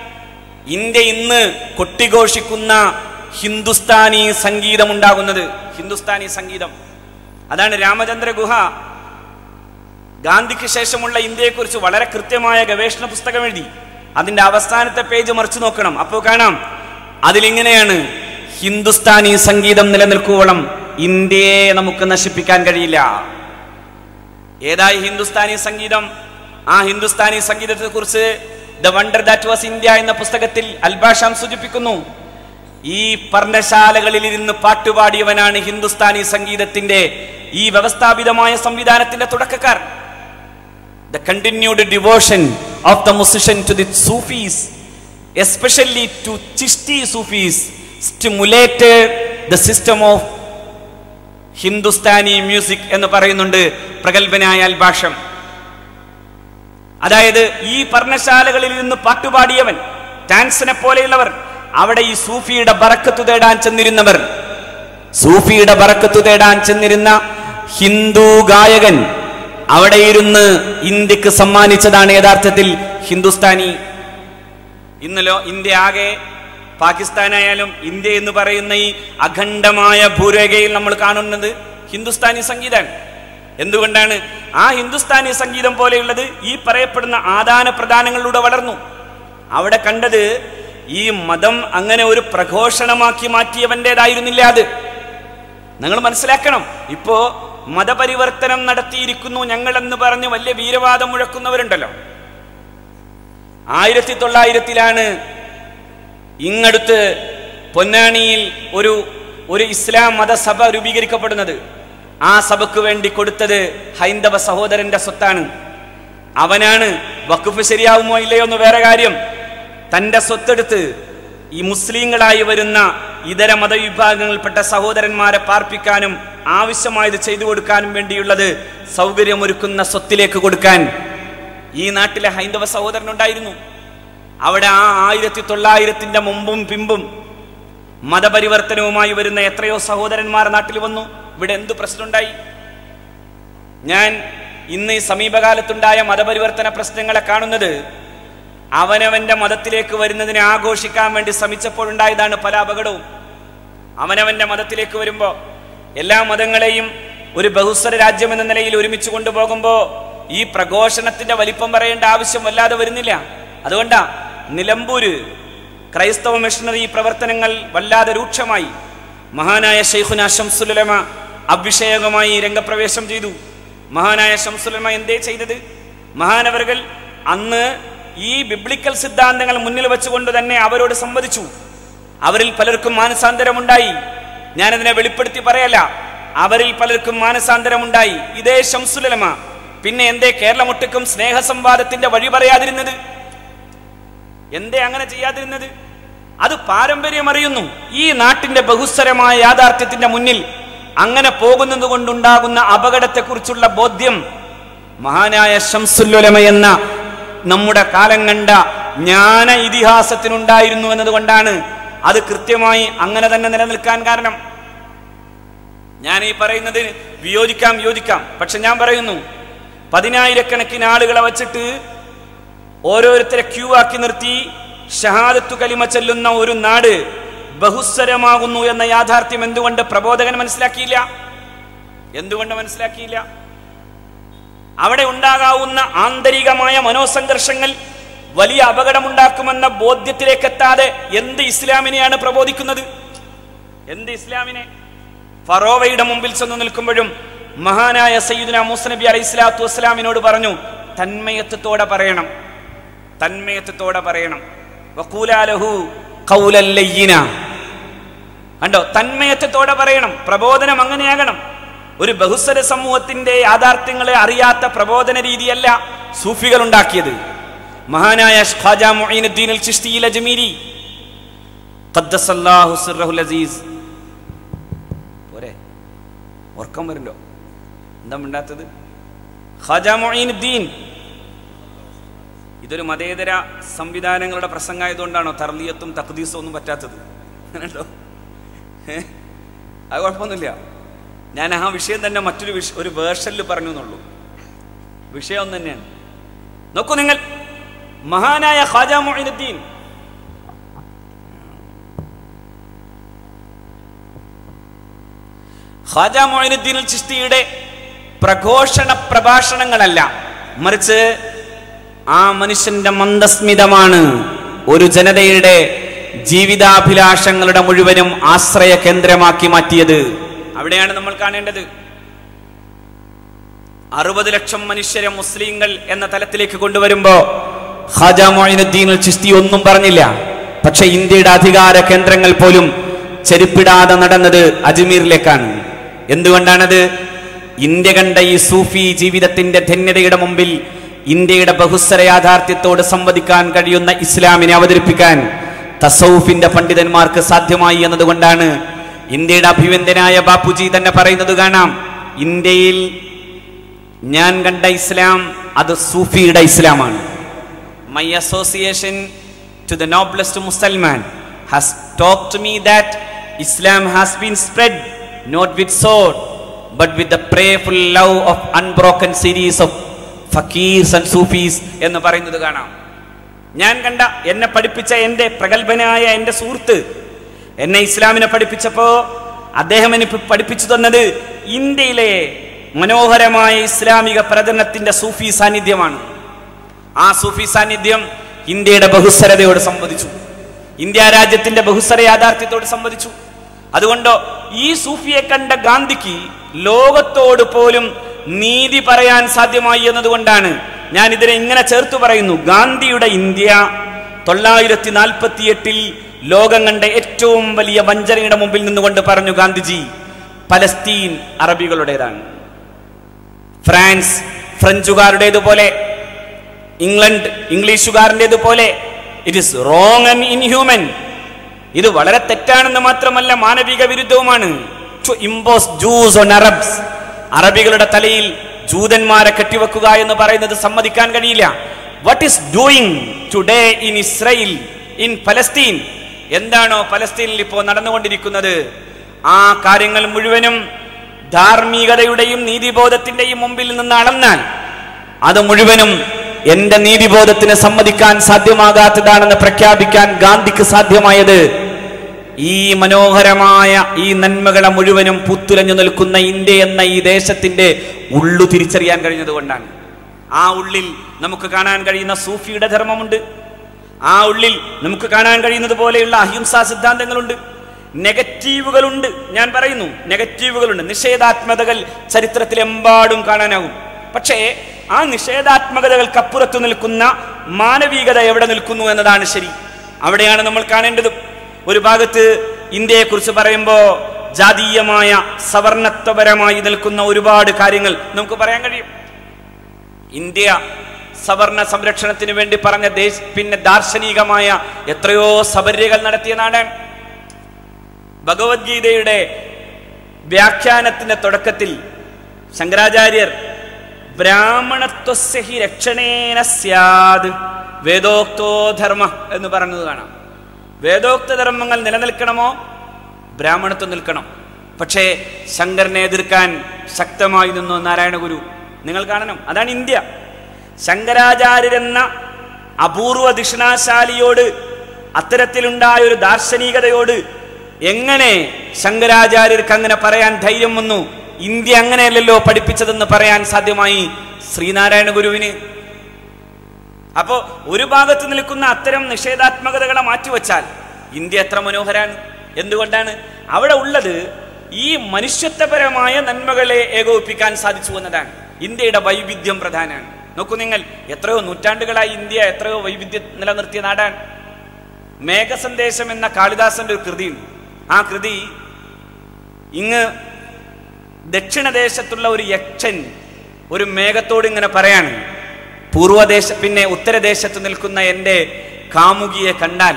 [SPEAKER 1] ഇന്ത്യ ഇന്ന് കൊട്ടിഘോഷിക്കുന്ന ഹിന്ദുസ്ഥാനി സംഗീതം ഉണ്ടാകുന്നത് ഹിന്ദുസ്ഥാനി സംഗീതം. അതാണ് രാമചന്ദ്ര ഗുഹ. ഗാന്ധിക്ക് ശേഷമുള്ള ഇന്ത്യയെക്കുറിച്ച് വളരെ കൃത്യമായ ഗവേഷണ പുസ്തകം എഴുതി. അതിന്റെ അവസാനത്തെ പേജ് മറിച്ചു നോക്കണം. അപ്പോൾ കാണാം. അതിലിങ്ങനെയാണ് ഹിന്ദുസ്ഥാനി സംഗീതം നിലനിൽക്കുവോളം ഇന്ത്യയെ നമുക്ക് നശിപ്പിക്കാൻ കഴിയില്ല. ഏതായി ഹിന്ദുസ്ഥാനി സംഗീതം? ആ ഹിന്ദുസ്ഥാനി സംഗീതത്തെ കുറിച്ച് the wonder that was India എന്ന പുസ്തകത്തിൽ അൽബാഷാം സൂചിപ്പിക്കുന്നു. ഈ പർണശാലകളിൽ ഇരുന്ന് പാട്ടുപാടിയവനാണ് ഹിന്ദുസ്ഥാനി സംഗീതത്തിന്റെ ഈ വ്യവസ്ഥാപിതമായ സംവിധാനത്തിന്റെ തുടക്കക്കാർ. The continued devotion of the musician to the Sufis, especially to Chishti Sufis, stimulated the system of Hindustani music എന്ന് പറയുന്നുണ്ട് പ്രഗത്ഭനായ അൽഭാഷം അതായത് ഈ പർണശാലകളിൽ നിന്ന് പാട്ടുപാടിയവൻ ടാൻസിനെ പോലെയുള്ളവർ അവിടെ ഈ സൂഫിയുടെ ബറക്കത്തു തേടാൻ ചെന്നിരുന്നവർ. സൂഫിയുടെ ബറക്കത്തു തേടാൻ ചെന്നിരുന്ന ഹിന്ദു ഗായകൻ അവിടെ ഇരുന്ന് ഇന്ത്യയ്ക്ക് സമ്മാനിച്ചതാണ് യഥാർത്ഥത്തിൽ ഹിന്ദുസ്ഥാനി ഇന്നലോ ഇന്ത്യ ആകെ പാകിസ്ഥാനായാലും ഇന്ത്യ എന്ന് പറയുന്ന ഈ അഖണ്ഡമായ ഭൂരേഖയിൽ നമ്മൾ കാണുന്നത് ഹിന്ദുസ്ഥാനി സംഗീതമാണ്. എന്തുകൊണ്ടാണ് ആ ഹിന്ദുസ്ഥാനി സംഗീതം പോലെയുള്ളത്? ഈ പറയപ്പെടുന്ന ആദാന പ്രദാനങ്ങളിലൂടെ വളർന്നു. അവിടെ കണ്ടത് ഈ മതം അങ്ങനെ ഒരു പ്രഘോഷണമാക്കി മാറ്റിയവന്റെതായിരുന്നില്ല അത്. നിങ്ങൾ മനസ്സിലാക്കണം ഇപ്പോ മതപരിവർത്തനം നടത്തിയിരിക്കുന്നു ഞങ്ങൾ എന്ന് പറഞ്ഞ് വലിയ വീരവാദം മുഴക്കുന്നവരുണ്ടല്ലോ. ആയിരത്തി തൊള്ളായിരത്തിലാണ് ഇങ്ങടുത്ത് പൊന്നാണിയിൽ ഒരു ഒരു ഇസ്ലാം മതസഭ രൂപീകരിക്കപ്പെടുന്നത്. ആ സഭയ്ക്ക് വേണ്ടി കൊടുത്തത് ഹൈന്ദവ സഹോദരന്റെ സ്വത്താണ്. അവനാണ് വക്കുഫ് ശരിയാവുമോ ഇല്ലയോ എന്ന് വേറെ കാര്യം. തന്റെ സ്വത്തെടുത്ത് ഈ മുസ്ലിങ്ങളായി വരുന്ന ഇതര മതവിഭാഗങ്ങളിൽപ്പെട്ട സഹോദരന്മാരെ പാർപ്പിക്കാനും ആവശ്യമായത് ചെയ്തു കൊടുക്കാനും വേണ്ടിയുള്ളത് സൗകര്യമൊരുക്കുന്ന സ്വത്തിലേക്ക് കൊടുക്കാൻ ഈ നാട്ടിലെ ഹൈന്ദവ സഹോദരനുണ്ടായിരുന്നു. അവിടെ ആ ആയിരത്തി തൊള്ളായിരത്തിന്റെ മുമ്പും പിമ്പും മതപരിവർത്തനവുമായി വരുന്ന എത്രയോ സഹോദരന്മാർ നാട്ടിൽ വന്നു. ഇവിടെ എന്ത് പ്രശ്നമുണ്ടായി? ഞാൻ ഇന്ന് ഈ സമീപകാലത്തുണ്ടായ മതപരിവർത്തന പ്രശ്നങ്ങളെ കാണുന്നത് അവനവന്റെ മതത്തിലേക്ക് വരുന്നതിനെ ആഘോഷിക്കാൻ വേണ്ടി ശ്രമിച്ചപ്പോഴുണ്ടായതാണ് പല അപകടവും. അവനവന്റെ മതത്തിലേക്ക് വരുമ്പോൾ എല്ലാ മതങ്ങളെയും ഒരു ബഹുസ്വര രാജ്യം എന്ന നിലയിൽ ഒരുമിച്ച് കൊണ്ടുപോകുമ്പോൾ ഈ പ്രഘോഷണത്തിന്റെ വലിപ്പം പറയേണ്ട ആവശ്യം വല്ലാതെ വരുന്നില്ല. അതുകൊണ്ടാ നിലമ്പൂര് ക്രൈസ്തവ മിഷണറി പ്രവർത്തനങ്ങൾ വല്ലാതെ രൂക്ഷമായി. മഹാനായ ഷെയ്ഖുന ഷംസുലമ അഭിഷേകമായി രംഗപ്രവേശം ചെയ്തു. മഹാനായ ഷംസുലമ എന്തേ ചെയ്തത്? മഹാനവറുകൾ അന്ന് ഈ ബിബ്ലിക്കൽ സിദ്ധാന്തങ്ങൾ മുന്നിൽ വെച്ചുകൊണ്ട് തന്നെ അവരോട് സംവദിച്ചു. അവരിൽ പലർക്കും മാനസാന്തരമുണ്ടായി. ഞാനതിനെ വെളിപ്പെടുത്തി പറയല്ല. അവരിൽ പലർക്കും മാനസാന്തരമുണ്ടായി. ഇതേ ഷംസുലമ പിന്നെ എന്തേ കേരളമൊട്ടുക്കും സ്നേഹസംവാദത്തിന്റെ വഴി പറയാതിരുന്നത്? എന്തേ അങ്ങനെ ചെയ്യാതിരുന്നത്? അത് പാരമ്പര്യം അറിയുന്നു. ഈ നാട്ടിന്റെ ബഹുസ്വരമായ യാഥാർത്ഥ്യത്തിന്റെ മുന്നിൽ അങ്ങനെ പോകുന്നത് കൊണ്ടുണ്ടാകുന്ന അപകടത്തെക്കുറിച്ചുള്ള ബോധ്യം മഹാനായ ശംസുല്ലുലമ എന്ന നമ്മുടെ കാലം കണ്ട ജ്ഞാന ഇതിഹാസത്തിനുണ്ടായിരുന്നു എന്നതുകൊണ്ടാണ് അത് കൃത്യമായി അങ്ങനെ തന്നെ നിലനിൽക്കാൻ കാരണം. ഞാൻ ഈ പറയുന്നത് വിയോജിക്കാം യോജിക്കാം പക്ഷെ ഞാൻ പറയുന്നു പതിനായിരക്കണക്കിന് ആളുകളെ വച്ചിട്ട് ഓരോരുത്തരെ ക്യൂ ആക്കി നിർത്തി. ഷഹാദത്തു കലിമ ചെല്ലുന്ന ഒരു നാട് ബഹുസ്വരമാകുന്നു എന്ന യാഥാർത്ഥ്യം എന്തുകൊണ്ട് പ്രബോധകൻ മനസ്സിലാക്കിയില്ല? എന്തുകൊണ്ട് മനസ്സിലാക്കിയില്ല? അവിടെ ഉണ്ടാകാവുന്ന ആന്തരികമായ മനോസംഘർഷങ്ങൾ വലിയ അപകടമുണ്ടാക്കുമെന്ന ബോധ്യത്തിലേക്ക് എത്താതെ എന്ത് ഇസ്ലാമിനെയാണ് പ്രബോധിക്കുന്നത്? എന്ത് ഇസ്ലാമിനെ? ഫറോവയുടെ മുമ്പിൽ ചെന്ന് നിൽക്കുമ്പോഴും മഹാനായ സയ്യിദുന മൂസ നബി അലൈഹി സ്വലാത്തു വസ്സലാമിനോട് പറഞ്ഞു തന്മയത്വത്തോടെ പറയണം തന്മയത്വത്തോടെ പറയണം. കണ്ടോ? തന്മയത്വത്തോടെ പറയണം പ്രബോധനം അങ്ങനെയാകണം. ഒരു ബഹുസ്വര സമൂഹത്തിന്റെ യാഥാർത്ഥ്യങ്ങളെ അറിയാത്ത പ്രബോധന രീതിയല്ല സൂഫികൾ ഉണ്ടാക്കിയത്. മഹാനായ അജ്മീരി ഖദ്ദസല്ലാഹു വരുന്നുണ്ടോ? എന്താ മിണ്ടാത്തത് ഖാജ ഇതൊരു മതേതര സംവിധാനങ്ങളുടെ പ്രസംഗമായതുകൊണ്ടാണോ തർലിയത്തും തഖ്ദീസും ഒന്നും പറ്റാത്തത്? ഏ? അത് കുഴപ്പമൊന്നുമില്ല. ഞാൻ ആ വിഷയം തന്നെ മറ്റൊരു വിഷ ഒരു വേർഷനിൽ പറഞ്ഞു എന്നുള്ളൂ. വിഷയം ഒന്ന് തന്നെയാണ്. നോക്കൂ നിങ്ങൾ. മഹാനായ ഖാജ മൊയിനുദ്ദീൻ ഖാജ മൊയിനുദ്ദീൻ ചിസ്തിയുടെ പ്രഘോഷണ പ്രഭാഷണങ്ങളല്ല. മറിച്ച് ആ മനുഷ്യന്റെ മന്ദസ്മിതമാണ് ഒരു ജനതയുടെ ജീവിതാഭിലാഷങ്ങളുടെ മുഴുവനും ആശ്രയ കേന്ദ്രമാക്കി മാറ്റിയത്. അവിടെയാണ് നമ്മൾ കാണേണ്ടത്. അറുപത് ലക്ഷം മനുഷ്യരെ മുസ്ലിങ്ങൾ എന്ന തലത്തിലേക്ക് കൊണ്ടുവരുമ്പോ ഖാജ മൊയിനുദ്ദീൻ ചിസ്തി ഒന്നും പറഞ്ഞില്ല. പക്ഷെ ഇന്ത്യയുടെ അധികാര കേന്ദ്രങ്ങൾ പോലും ചെരുപ്പിടാതെ നടന്നത് അജ്മീറിലേക്കാണ്. എന്തുകൊണ്ടാണത്? ഇന്ത്യ കണ്ട ഈ സൂഫി ജീവിതത്തിന്റെ ധന്യതയുടെ മുമ്പിൽ ഇന്ത്യയുടെ ബഹുസ്വര യാഥാർത്ഥ്യത്തോട് സംവദിക്കാൻ കഴിയുന്ന ഇസ്ലാമിനെ അവതരിപ്പിക്കാൻ തസൌഫിന്റെ പണ്ഡിതന്മാർക്ക് സാധ്യമായി എന്നതുകൊണ്ടാണ് ഇന്ത്യയുടെ അഭിവന്ദനായ ബാപ്പുജി തന്നെ പറയുന്നത് കാണാം. ഇന്ത്യയിൽ ഞാൻ കണ്ട ഇസ്ലാം അത് സൂഫിയുടെ ഇസ്ലാമാണ്. My association to the noblest Mussalman has talk to me that Islam has been spread not with sword but with the prayerful love of unbroken series of fakirs and Sufis എന്ന് പറയുന്നത് കാണാം. ഞാൻ കണ്ട എന്നെ പഠിപ്പിച്ച എന്റെ പ്രഗത്ഭനായ എന്റെ സുഹൃത്ത് എന്നെ ഇസ്ലാമിനെ പഠിപ്പിച്ചപ്പോൾ അദ്ദേഹം എനിക്ക് പഠിപ്പിച്ചു തന്നത് ഇന്ത്യയിലെ മനോഹരമായ ഇസ്ലാമിക പ്രചരണത്തിന്റെ സൂഫി സാന്നിധ്യമാണ്. ആ സൂഫി സാന്നിധ്യം ഇന്ത്യയുടെ ബഹുസ്വരതയോട് സംവദിച്ചു. ഇന്ത്യ രാജ്യത്തിന്റെ ബഹുസ്വര യാഥാർത്ഥ്യത്തോട് സംവദിച്ചു. അതുകൊണ്ടോ ഈ സൂഫിയെ കണ്ട ഗാന്ധിക്ക് ലോകത്തോട് പോലും നീതി പറയാൻ സാധ്യമായി എന്നതുകൊണ്ടാണ് ഞാൻ ഇതിനെ ഇങ്ങനെ ചേർത്ത് പറയുന്നു. ഗാന്ധിയുടെ ഇന്ത്യ തൊള്ളായിരത്തി നാൽപ്പത്തി എട്ടിൽ ലോകം കണ്ട ഏറ്റവും വലിയ വഞ്ചനയുടെ മുമ്പിൽ നിന്നുകൊണ്ട് പറഞ്ഞു ഗാന്ധിജി പലസ്തീൻ അറബികളുടേതാണ്. ഫ്രാൻസ് ഫ്രഞ്ചുകാരുടേതുപോലെ England ഇംഗ്ലീഷുകാരന്റെതുപോലെ it is wrong and inhuman ഇത് വളരെ തെറ്റാണെന്ന് മാത്രമല്ല മാനവിക വിരുദ്ധവുമാണ്. ടു ജൂസ് ഓൺ അറബ്സ് അറബികളുടെ തലയിൽ ജൂതന്മാരെ കെട്ടിവെക്കുക എന്ന് പറയുന്നത് സമ്മതിക്കാൻ കഴിയില്ല. What is doing today in Israel in Palestine എന്താണോ പലസ്തീനിൽ ഇപ്പോൾ നടന്നുകൊണ്ടിരിക്കുന്നത്? ആ കാര്യങ്ങൾ മുഴുവനും ധാർമ്മികതയുടെയും നീതിബോധത്തിന്റെയും മുമ്പിൽ നിന്ന് അളന്നാൽ അത് മുഴുവനും എന്റെ നീതിബോധത്തിന് സമ്മതിക്കാൻ സാധ്യമാകാത്തതാണെന്ന് പ്രഖ്യാപിക്കാൻ ഗാന്ധിക്ക് സാധ്യമായത് ഈ മനോഹരമായ ഈ നന്മകളെ മുഴുവനും പുത്തുലഞ്ഞു നിൽക്കുന്ന ഇന്ത്യ എന്ന ഈ ദേശത്തിന്റെ ഉള്ളു തിരിച്ചറിയാൻ കഴിഞ്ഞതുകൊണ്ടാണ് ആ ഉള്ളിൽ നമുക്ക് കാണാൻ കഴിയുന്ന സൂഫിയുടെ ധർമ്മമുണ്ട്. ആ ഉള്ളിൽ നമുക്ക് കാണാൻ കഴിയുന്നത് പോലെയുള്ള അഹിംസാ സിദ്ധാന്തങ്ങളുണ്ട്. നെഗറ്റീവുകളുണ്ട്. ഞാൻ പറയുന്നു നെഗറ്റീവുകളുണ്ട്. നിഷേധാത്മകതകൾ ചരിത്രത്തിലെമ്പാടും കാണാനാകും. പക്ഷേ ആ നിഷേധാത്മകതകൾക്കപ്പുറത്തു നിൽക്കുന്ന മാനവികത എവിടെ നിൽക്കുന്നു എന്നതാണ് ശരി. അവിടെയാണ് നമ്മൾ കാണേണ്ടത്. ഒരു ഭാഗത്ത് ഇന്ത്യയെക്കുറിച്ച് പറയുമ്പോൾ ജാതീയമായ സവർണത്വപരമായി നിൽക്കുന്ന ഒരുപാട് കാര്യങ്ങൾ നമുക്ക് പറയാൻ കഴിയും. ഇന്ത്യ സവർണ സംരക്ഷണത്തിന് വേണ്ടി പറഞ്ഞ പിന്നെ ദാർശനികമായ എത്രയോ സബര്യകൾ നടത്തിയ നാടാണ് ഭഗവത്ഗീതയുടെ വ്യാഖ്യാനത്തിന്റെ തുടക്കത്തിൽ ശങ്കരാചാര്യർ ബ്രാഹ്മണത്വസ്യ ഹി രക്ഷണേന സ്യാദ്. വേദോക്തോ ധർമ്മ എന്ന് പറഞ്ഞത് കാണാം. വേദോക്ത ധർമ്മങ്ങൾ നിലനിൽക്കണമോ? ബ്രാഹ്മണത്വം നിൽക്കണം. പക്ഷേ ശങ്കരനെ എതിർക്കാൻ ശക്തമായി നിന്നു നാരായണ ഗുരു. നിങ്ങൾ കാണണം. അതാണ് ഇന്ത്യ. ശങ്കരാചാര്യരെന്ന അപൂർവ ദിഷണാശാലിയോട് അത്തരത്തിലുണ്ടായ ഒരു ദാർശനികതയോട് എങ്ങനെ ശങ്കരാചാര്യർക്ക് അങ്ങനെ പറയാൻ ധൈര്യം വന്നു? ഇന്ത്യ അങ്ങനെയല്ലല്ലോ പഠിപ്പിച്ചതെന്ന് പറയാൻ സാധ്യമായി ശ്രീനാരായണ ഗുരുവിന്. അപ്പോ ഒരു ഭാഗത്ത് നിൽക്കുന്ന അത്തരം നിഷേധാത്മകതകളെ മാറ്റിവെച്ചാൽ ഇന്ത്യ എത്ര മനോഹരാണ്. എന്തുകൊണ്ടാണ്? അവിടെ ഉള്ളത് ഈ മനുഷ്യത്വപരമായ നന്മകളെ ഏകോപിപ്പിക്കാൻ സാധിച്ചു എന്നതാണ്. ഇന്ത്യയുടെ വൈവിധ്യം പ്രധാനമാണ്. നോക്കൂ നിങ്ങൾ എത്രയോ നൂറ്റാണ്ടുകളായി ഇന്ത്യ എത്രയോ വൈവിധ്യം നിലനിർത്തിയ നാടാണ്. മേഘസന്ദേശം എന്ന കാളിദാസന്റെ ഒരു കൃതിയുണ്ട്. ആ കൃതി ഇങ്ങ് ദക്ഷിണദേശത്തുള്ള ഒരു യക്ഷൻ ഒരു മേഘത്തോട് ഇങ്ങനെ പറയാണ് പൂർവദേശ പിന്നെ ഉത്തരദേശത്ത് നിൽക്കുന്ന എന്റെ കാമുകിയെ കണ്ടാൽ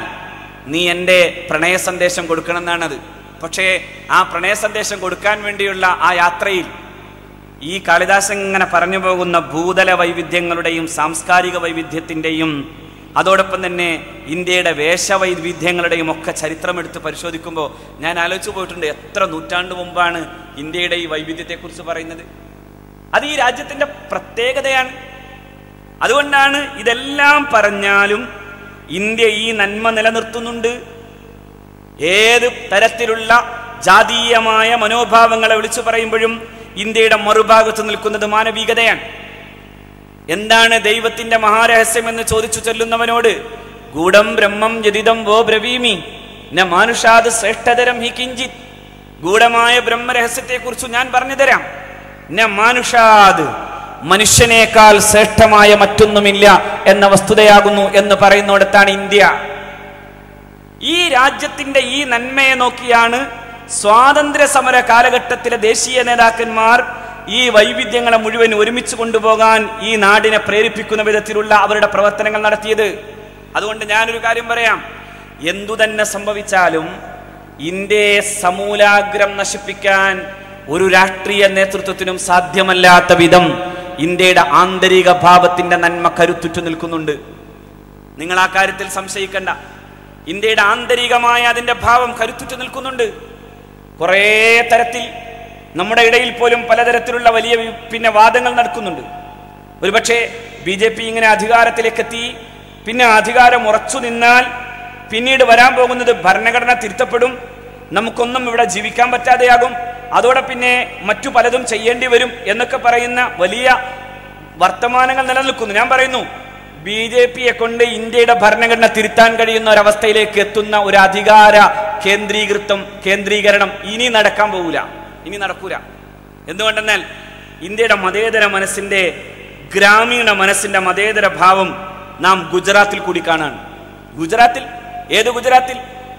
[SPEAKER 1] നീ എന്റെ പ്രണയ സന്ദേശം കൊടുക്കണം എന്നാണത് പക്ഷേ ആ പ്രണയ സന്ദേശം കൊടുക്കാൻ വേണ്ടിയുള്ള ആ യാത്രയിൽ ഈ കാളിദാസൻ ഇങ്ങനെ പറഞ്ഞു പോകുന്ന ഭൂതല വൈവിധ്യങ്ങളുടെയും സാംസ്കാരിക വൈവിധ്യത്തിന്റെയും അതോടൊപ്പം തന്നെ ഇന്ത്യയുടെ വേഷവൈവിധ്യങ്ങളുടെയും ഒക്കെ ചരിത്രമെടുത്ത് പരിശോധിക്കുമ്പോൾ ഞാൻ ആലോചിച്ചു പോയിട്ടുണ്ട് എത്ര നൂറ്റാണ്ട് മുമ്പാണ് ഇന്ത്യയുടെ ഈ വൈവിധ്യത്തെക്കുറിച്ച് പറയുന്നത്? അത് ഈ രാജ്യത്തിന്റെ പ്രത്യേകതയാണ്. അതുകൊണ്ടാണ് ഇതെല്ലാം പറഞ്ഞാലും ഇന്ത്യ ഈ നന്മ നിലനിർത്തുന്നുണ്ട്. ഏത് തരത്തിലുള്ള ജാതീയമായ മനോഭാവങ്ങളെ വിളിച്ചു പറയുമ്പോഴും ഇന്ത്യയുടെ മറുഭാഗത്ത് നിൽക്കുന്നത് മാനവികതയാണ്. എന്താണ് ദൈവത്തിന്റെ മഹാരഹസ്യം എന്ന് ചോദിച്ചു ചൊല്ലുന്നവനോട് ഗൂഢം ബ്രഹ്മം ജതിതം വോ ബ്രവീമി ന മാനുഷാത് ശ്രേഷ്ഠതരം ഹി കിഞ്ചിത്. ഗൂഢമായ ബ്രഹ്മരഹസ്യത്തെ കുറിച്ച് ഞാൻ പറഞ്ഞു തരാം ന മാനുഷാത് മനുഷ്യനേക്കാൾ ശ്രേഷ്ഠമായ മറ്റൊന്നുമില്ല എന്ന വസ്തുതയാകുന്നു എന്ന് പറയുന്നിടത്താണ് ഇന്ത്യ. ഈ രാജ്യത്തിന്റെ ഈ നന്മയെ നോക്കിയാണ് സ്വാതന്ത്ര്യ സമര കാലഘട്ടത്തിലെ ദേശീയ നേതാക്കന്മാർ ഈ വൈവിധ്യങ്ങളെ മുഴുവൻ ഒരുമിച്ച് കൊണ്ടുപോകാൻ ഈ നാടിനെ പ്രേരിപ്പിക്കുന്ന വിധത്തിലുള്ള അവരുടെ പ്രവർത്തനങ്ങൾ നടത്തിയത്. അതുകൊണ്ട് ഞാനൊരു കാര്യം പറയാം. എന്തു തന്നെ സംഭവിച്ചാലും ഇന്ത്യയെ സമൂലാഗ്രം നശിപ്പിക്കാൻ ഒരു രാഷ്ട്രീയ നേതൃത്വത്തിനും സാധ്യമല്ലാത്ത വിധം ഇന്ത്യയുടെ ആന്തരിക ഭാവത്തിന്റെ നന്മ കരുത്തുറ്റു നിൽക്കുന്നുണ്ട്. നിങ്ങൾ ആ കാര്യത്തിൽ സംശയിക്കണ്ട. ഇന്ത്യയുടെ ആന്തരികമായ അതിന്റെ ഭാവം കരുത്തുറ്റു നിൽക്കുന്നുണ്ട്. കുറേ തരത്തിൽ നമ്മുടെ ഇടയിൽ പോലും പലതരത്തിലുള്ള വലിയ പിന്നെ വാദങ്ങൾ നടക്കുന്നുണ്ട്. ഒരുപക്ഷെ ബി ജെ പി ഇങ്ങനെ അധികാരത്തിലേക്ക് എത്തി പിന്നെ അധികാരം ഉറച്ചു നിന്നാൽ പിന്നീട് വരാൻ പോകുന്നത് ഭരണഘടന തിരുത്തപ്പെടും നമുക്കൊന്നും ഇവിടെ ജീവിക്കാൻ പറ്റാതെയാകും. അതോടെ പിന്നെ മറ്റു പലതും ചെയ്യേണ്ടി വരും എന്നൊക്കെ പറയുന്ന വലിയ വർത്തമാനങ്ങൾ നിലനിൽക്കുന്നു. ഞാൻ പറയുന്നു ബി ജെ പിയെ കൊണ്ട് ഇന്ത്യയുടെ ഭരണഘടന തിരുത്താൻ കഴിയുന്ന ഒരവസ്ഥയിലേക്ക് എത്തുന്ന ഒരു അധികാര കേന്ദ്രീകൃതം കേന്ദ്രീകരണം ഇനി നടക്കാൻ പോകൂല ഇനി നടക്കൂല. എന്തുകൊണ്ടെന്നാൽ ഇന്ത്യയുടെ മതേതര മനസ്സിന്റെ ഗ്രാമീണ മനസ്സിന്റെ മതേതര ഭാവം നാം ഗുജറാത്തിൽ കൂടി കാണാൻ ഗുജറാത്തിൽ? ഏത് ഗുജറാത്തിൽ?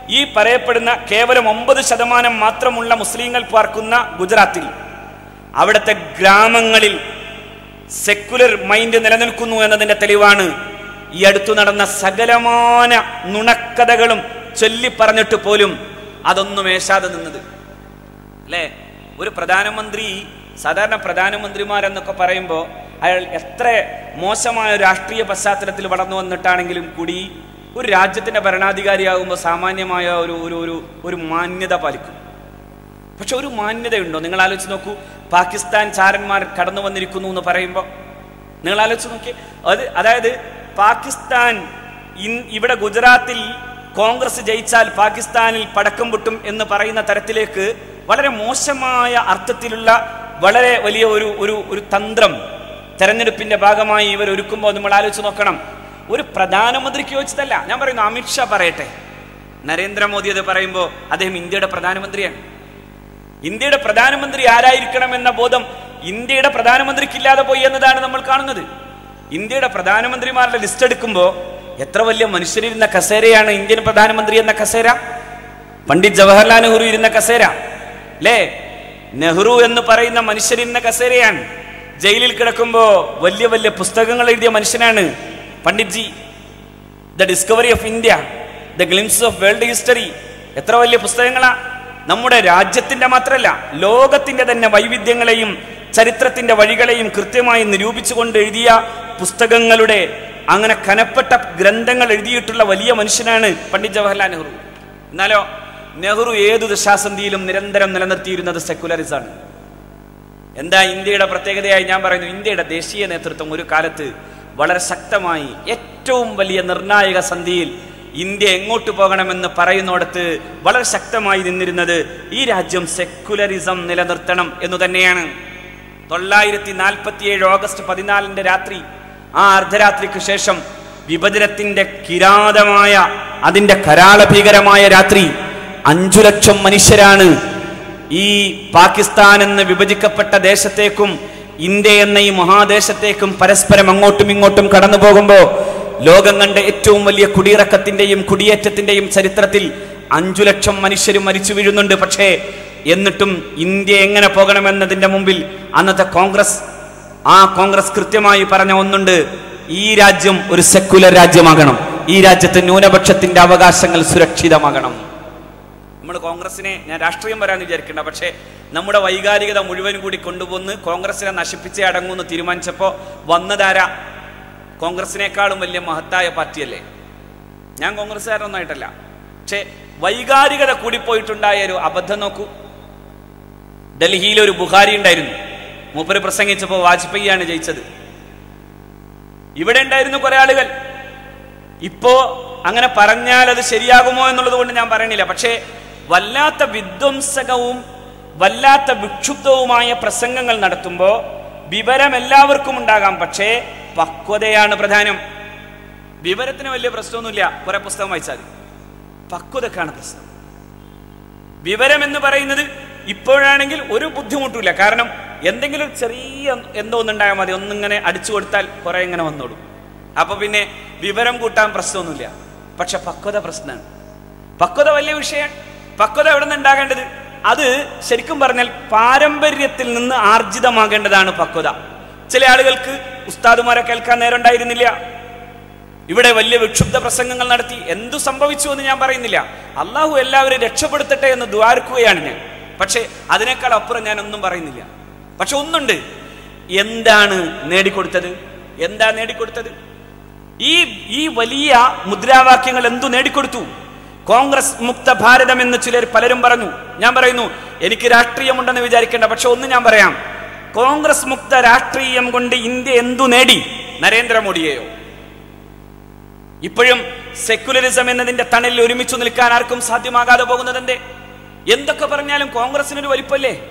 [SPEAKER 1] ഈ പറയപ്പെടുന്ന കേവലം ഒമ്പത് ശതമാനം മാത്രമുള്ള മുസ്ലിങ്ങൾ പാർക്കുന്ന ഗുജറാത്തിൽ അവിടുത്തെ ഗ്രാമങ്ങളിൽ സെക്കുലർ മൈൻഡ് നിലനിൽക്കുന്നു എന്നതിന്റെ തെളിവാണ് ഈ അടുത്തു നടന്ന സകലമാന നുണക്കഥകളും ചൊല്ലി പറഞ്ഞിട്ട് പോലും അതൊന്നും ഏശാതെ നിന്നത്. അല്ലേ? ഒരു പ്രധാനമന്ത്രി സാധാരണ പ്രധാനമന്ത്രിമാരെന്നൊക്കെ പറയുമ്പോൾ അയാൾ എത്ര മോശമായ രാഷ്ട്രീയ പശ്ചാത്തലത്തിൽ വളർന്നു വന്നിട്ടാണെങ്കിലും കൂടി ഒരു രാജ്യത്തിന്റെ ഭരണാധികാരിയാകുമ്പോൾ സാമാന്യമായ ഒരു ഒരു ഒരു ഒരു മാന്യത പാലിക്കും. പക്ഷെ ഒരു മാന്യതയുണ്ടോ? നിങ്ങൾ ആലോചിച്ച് നോക്കൂ പാകിസ്ഥാൻ ചാരന്മാർ കടന്നു വന്നിരിക്കുന്നു എന്ന് പറയുമ്പോൾ നിങ്ങൾ ആലോചിച്ച് നോക്കിയേ അത് അതായത് പാകിസ്ഥാൻ ഇവിടെ ഗുജറാത്തിൽ കോൺഗ്രസ് ജയിച്ചാൽ പാകിസ്ഥാനിൽ പടക്കം പൊട്ടും എന്ന് പറയുന്ന തരത്തിലേക്ക് വളരെ മോശമായ അർത്ഥത്തിലുള്ള വളരെ വലിയ ഒരു ഒരു ഒരു തന്ത്രം തെരഞ്ഞെടുപ്പിന്റെ ഭാഗമായി ഇവർ ഒരുക്കുമ്പോൾ നമ്മൾ ആലോചിച്ച് നോക്കണം. ഒരു പ്രധാനമന്ത്രിക്ക് യോജിച്ചതല്ല. ഞാൻ പറയുന്നു അമിത്ഷാ പറയട്ടെ. നരേന്ദ്രമോദി അത് പറയുമ്പോൾ അദ്ദേഹം ഇന്ത്യയുടെ പ്രധാനമന്ത്രിയാണ്. ഇന്ത്യയുടെ പ്രധാനമന്ത്രി ആരായിരിക്കണം എന്ന ബോധം ഇന്ത്യയുടെ പ്രധാനമന്ത്രിക്കില്ലാതെ പോയി എന്നതാണ് നമ്മൾ കാണുന്നത്. ഇന്ത്യയുടെ പ്രധാനമന്ത്രിമാരുടെ ലിസ്റ്റ് എടുക്കുമ്പോൾ എത്ര വലിയ മനുഷ്യരിരുന്ന കസേരയാണ് ഇന്ത്യൻ പ്രധാനമന്ത്രി എന്ന കസേര? പണ്ഡിറ്റ് ജവഹർലാൽ നെഹ്റു ഇരുന്ന കസേര? അല്ലേ നെഹ്റു എന്ന് പറയുന്ന മനുഷ്യരിരുന്ന കസേരയാണ്. ജയിലിൽ കിടക്കുമ്പോൾ വലിയ വലിയ പുസ്തകങ്ങൾ എഴുതിയ മനുഷ്യനാണ് Pandit ji the discovery of India the glimpse of world history എത്ര വലിയ പുസ്തകങ്ങളാ? നമ്മുടെ രാജ്യത്തിന്റെ മാത്രമല്ല ലോകത്തിന്റെ തന്നെ വൈവിധ്യങ്ങളെയും ചരിത്രത്തിന്റെ വഴികളെയും കൃത്യമായി നിരൂപിച്ചുകൊണ്ട് എഴുതിയ പുസ്തകങ്ങളുടെ അങ്ങനെ കനപ്പെട്ട ഗ്രന്ഥങ്ങൾ എഴുതിയിട്ടുള്ള വലിയ മനുഷ്യനാണ് പണ്ഡിറ്റ് ജവഹർലാൽ നെഹ്റു. എന്നാലോ നെഹ്റു ഏതു ദശാസന്ധിയിലും നിരന്തരം നിലനിർത്തിയിരുന്നത് സെക്കുലറിസാണ് എന്താ ഇന്ത്യയുടെ പ്രത്യേകതയായി ഞാൻ പറയുന്നു ഇന്ത്യയുടെ ദേശീയ നേതൃത്വം ഒരു കാലത്ത് വളരെ ശക്തമായി ഏറ്റവും വലിയ നിർണായക സന്ധിയിൽ ഇന്ത്യ എങ്ങോട്ട് പോകണമെന്ന് പറയുന്നിടത്ത് വളരെ ശക്തമായി നിന്നിരുന്നത് ഈ രാജ്യം സെക്കുലറിസം നിലനിർത്തണം എന്ന് തന്നെയാണ്. തൊള്ളായിരത്തി നാൽപ്പത്തിയേഴ് ഓഗസ്റ്റ് പതിനാലിന്റെ രാത്രി ആ അർദ്ധരാത്രിക്ക് ശേഷം വിഭജനത്തിന്റെ കിരാതമായ അതിന്റെ കരാളഭീകരമായ രാത്രി അഞ്ചു ലക്ഷം മനുഷ്യരാണ് ഈ പാകിസ്ഥാൻ എന്ന് വിഭജിക്കപ്പെട്ട ദേശത്തേക്കും ഇന്ത്യ എന്ന ഈ മഹാദേശത്തേക്കും പരസ്പരം അങ്ങോട്ടും ഇങ്ങോട്ടും കടന്നു പോകുമ്പോൾ ലോകം കണ്ട ഏറ്റവും വലിയ കുടിയിറക്കത്തിന്റെയും കുടിയേറ്റത്തിന്റെയും ചരിത്രത്തിൽ അഞ്ചു ലക്ഷം മനുഷ്യരും മരിച്ചു വീഴുന്നുണ്ട്. പക്ഷേ എന്നിട്ടും ഇന്ത്യ എങ്ങനെ പോകണമെന്നതിന്റെ മുമ്പിൽ അന്നത്തെ കോൺഗ്രസ് ആ കോൺഗ്രസ് കൃത്യമായി പറഞ്ഞ ഒന്നുണ്ട് ഈ രാജ്യം ഒരു സെക്കുലർ രാജ്യമാകണം. ഈ രാജ്യത്തെ ന്യൂനപക്ഷത്തിന്റെ അവകാശങ്ങൾ സുരക്ഷിതമാകണം. നമ്മൾ കോൺഗ്രസിനെ ഞാൻ രാഷ്ട്രീയം വരാമെന്ന് വിചാരിക്കേണ്ട പക്ഷേ നമ്മുടെ വൈകാരികത മുഴുവൻ കൂടി കൊണ്ടുപോന്ന് കോൺഗ്രസിനെ നശിപ്പിച്ചേ അടങ്ങുമെന്ന് തീരുമാനിച്ചപ്പോൾ വന്നതാര? കോൺഗ്രസിനേക്കാളും വലിയ മഹത്തായ പാർട്ടിയല്ലേ? ഞാൻ കോൺഗ്രസ്സുകാരനൊന്നായിട്ടല്ല പക്ഷേ വൈകാരികത കൂടിപ്പോയിട്ടുണ്ടായ ഒരു അബദ്ധം നോക്കൂ. ഡൽഹിയിൽ ഒരു ബുഹാരി ഉണ്ടായിരുന്നു. മൂപ്പര് പ്രസംഗിച്ചപ്പോൾ വാജ്പേയിയാണ് ജയിച്ചത്. ഇവിടെ ഉണ്ടായിരുന്നു കുറെ ആളുകൾ. ഇപ്പോ അങ്ങനെ പറഞ്ഞാൽ അത് ശരിയാകുമോ എന്നുള്ളത് കൊണ്ട് ഞാൻ പറയണില്ല. പക്ഷേ വല്ലാത്ത വിധ്വംസകവും വല്ലാത്ത വിക്ഷുബ്ധവുമായ പ്രസംഗങ്ങൾ നടത്തുമ്പോൾ വിവരം എല്ലാവർക്കും ഉണ്ടാകാം. പക്ഷേ പക്വതയാണ് പ്രധാനം. വിവരത്തിന് വലിയ പ്രശ്നമൊന്നുമില്ല. കുറെ പുസ്തകം വായിച്ചാൽ പക്വതക്കാണ് പ്രശ്നം. വിവരം എന്ന് പറയുന്നത് ഇപ്പോഴാണെങ്കിൽ ഒരു ബുദ്ധിമുട്ടില്ല കാരണം എന്തെങ്കിലും ചെറിയ എന്തോ ഒന്നുണ്ടായാൽ മതി. ഒന്നിങ്ങനെ അടിച്ചു കൊടുത്താൽ കുറെ ഇങ്ങനെ വന്നോളും. അപ്പൊ പിന്നെ വിവരം കൂട്ടാൻ പ്രശ്നമൊന്നുമില്ല. പക്ഷെ പക്വത പ്രശ്നമാണ്. പക്വത വലിയ വിഷയമാണ്. പക്വത എവിടെ നിന്ന് ഉണ്ടാകേണ്ടത്? അത് ശരിക്കും പറഞ്ഞാൽ പാരമ്പര്യത്തിൽ നിന്ന് ആർജിതമാകേണ്ടതാണ് പക്വത. ചില ആളുകൾക്ക് ഉസ്താദുമാരെ കേൾക്കാൻ നേരം ഉണ്ടായിരുന്നില്ല. ഇവിടെ വലിയ വിക്ഷുബ്ധ പ്രസംഗങ്ങൾ നടത്തി. എന്തു സംഭവിച്ചു എന്ന് ഞാൻ പറയുന്നില്ല. അള്ളാഹു എല്ലാവരും രക്ഷപ്പെടുത്തട്ടെ എന്ന് ദ്വാരക്കുകയാണ് ഞാൻ. പക്ഷേ അതിനേക്കാൾ അപ്പുറം ഞാൻ ഒന്നും പറയുന്നില്ല. പക്ഷെ ഒന്നുണ്ട്. എന്താണ് നേടിക്കൊടുത്തത്? എന്താ നേടിക്കൊടുത്തത്? ഈ ഈ വലിയ മുദ്രാവാക്യങ്ങൾ എന്തു നേടിക്കൊടുത്തു? കോൺഗ്രസ് മുക്ത ഭാരതം എന്ന് ചിലർ പലരും പറഞ്ഞു. ഞാൻ പറയുന്നു എനിക്ക് രാഷ്ട്രീയമുണ്ടെന്ന് വിചാരിക്കേണ്ട പക്ഷെ ഒന്ന് ഞാൻ പറയാം. കോൺഗ്രസ് മുക്ത രാഷ്ട്രീയം കൊണ്ട് ഇന്ത്യ എന്തു നേടി? നരേന്ദ്രമോദിയെയോ? ഇപ്പോഴും സെക്യുലറിസം എന്നതിന്റെ തണലിൽ ഒരുമിച്ചു നിൽക്കാൻ ആർക്കും സാധ്യമാകാതെ പോകുന്നതെന്തേ? എന്തൊക്കെ പറഞ്ഞാലും കോൺഗ്രസിനൊരു വലിപ്പല്ലേ?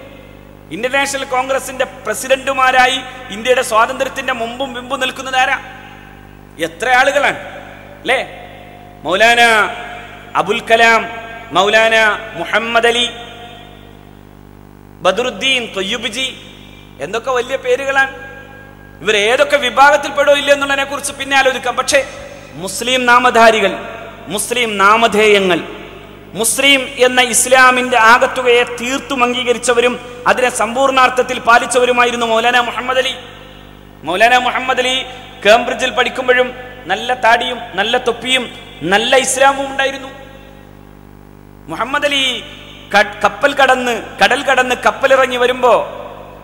[SPEAKER 1] ഇന്റർനാഷണൽ കോൺഗ്രസിന്റെ പ്രസിഡന്റുമാരായി ഇന്ത്യയുടെ സ്വാതന്ത്ര്യത്തിന്റെ മുമ്പും പിമ്പും നിൽക്കുന്നത് ആരാ? എത്ര ആളുകളാണ് അല്ലേ? മൗലാന അബുൽ കലാം മൗലാന മുഹമ്മദ് അലി ബദറുദ്ദീൻ തൊയ്യുബിജി എന്തൊക്കെ വലിയ പേരുകളാണ്. ഇവർ ഏതൊക്കെ വിഭാഗത്തിൽപ്പെടോ ഇല്ല എന്നുള്ളതിനെ കുറിച്ച് പിന്നെ ആലോചിക്കാം. പക്ഷേ മുസ്ലിം നാമധാരികൾ മുസ്ലിം നാമധേയങ്ങൾ മുസ്ലിം എന്ന ഇസ്ലാമിന്റെ ആകത്തുകയെ തീർത്തും അംഗീകരിച്ചവരും അതിനെ സമ്പൂർണാർത്ഥത്തിൽ പാലിച്ചവരുമായിരുന്നു മൗലാന മുഹമ്മദ് അലി. മൗലാന മുഹമ്മദ് അലി കേംബ്രിഡ്ജിൽ പഠിക്കുമ്പോഴും നല്ല താടിയും നല്ല തൊപ്പിയും നല്ല ഇസ്ലാമും ഉണ്ടായിരുന്നു. മുഹമ്മദ് അലി കപ്പൽ കടന്ന് കടൽ കടന്ന് കപ്പലിറങ്ങി വരുമ്പോ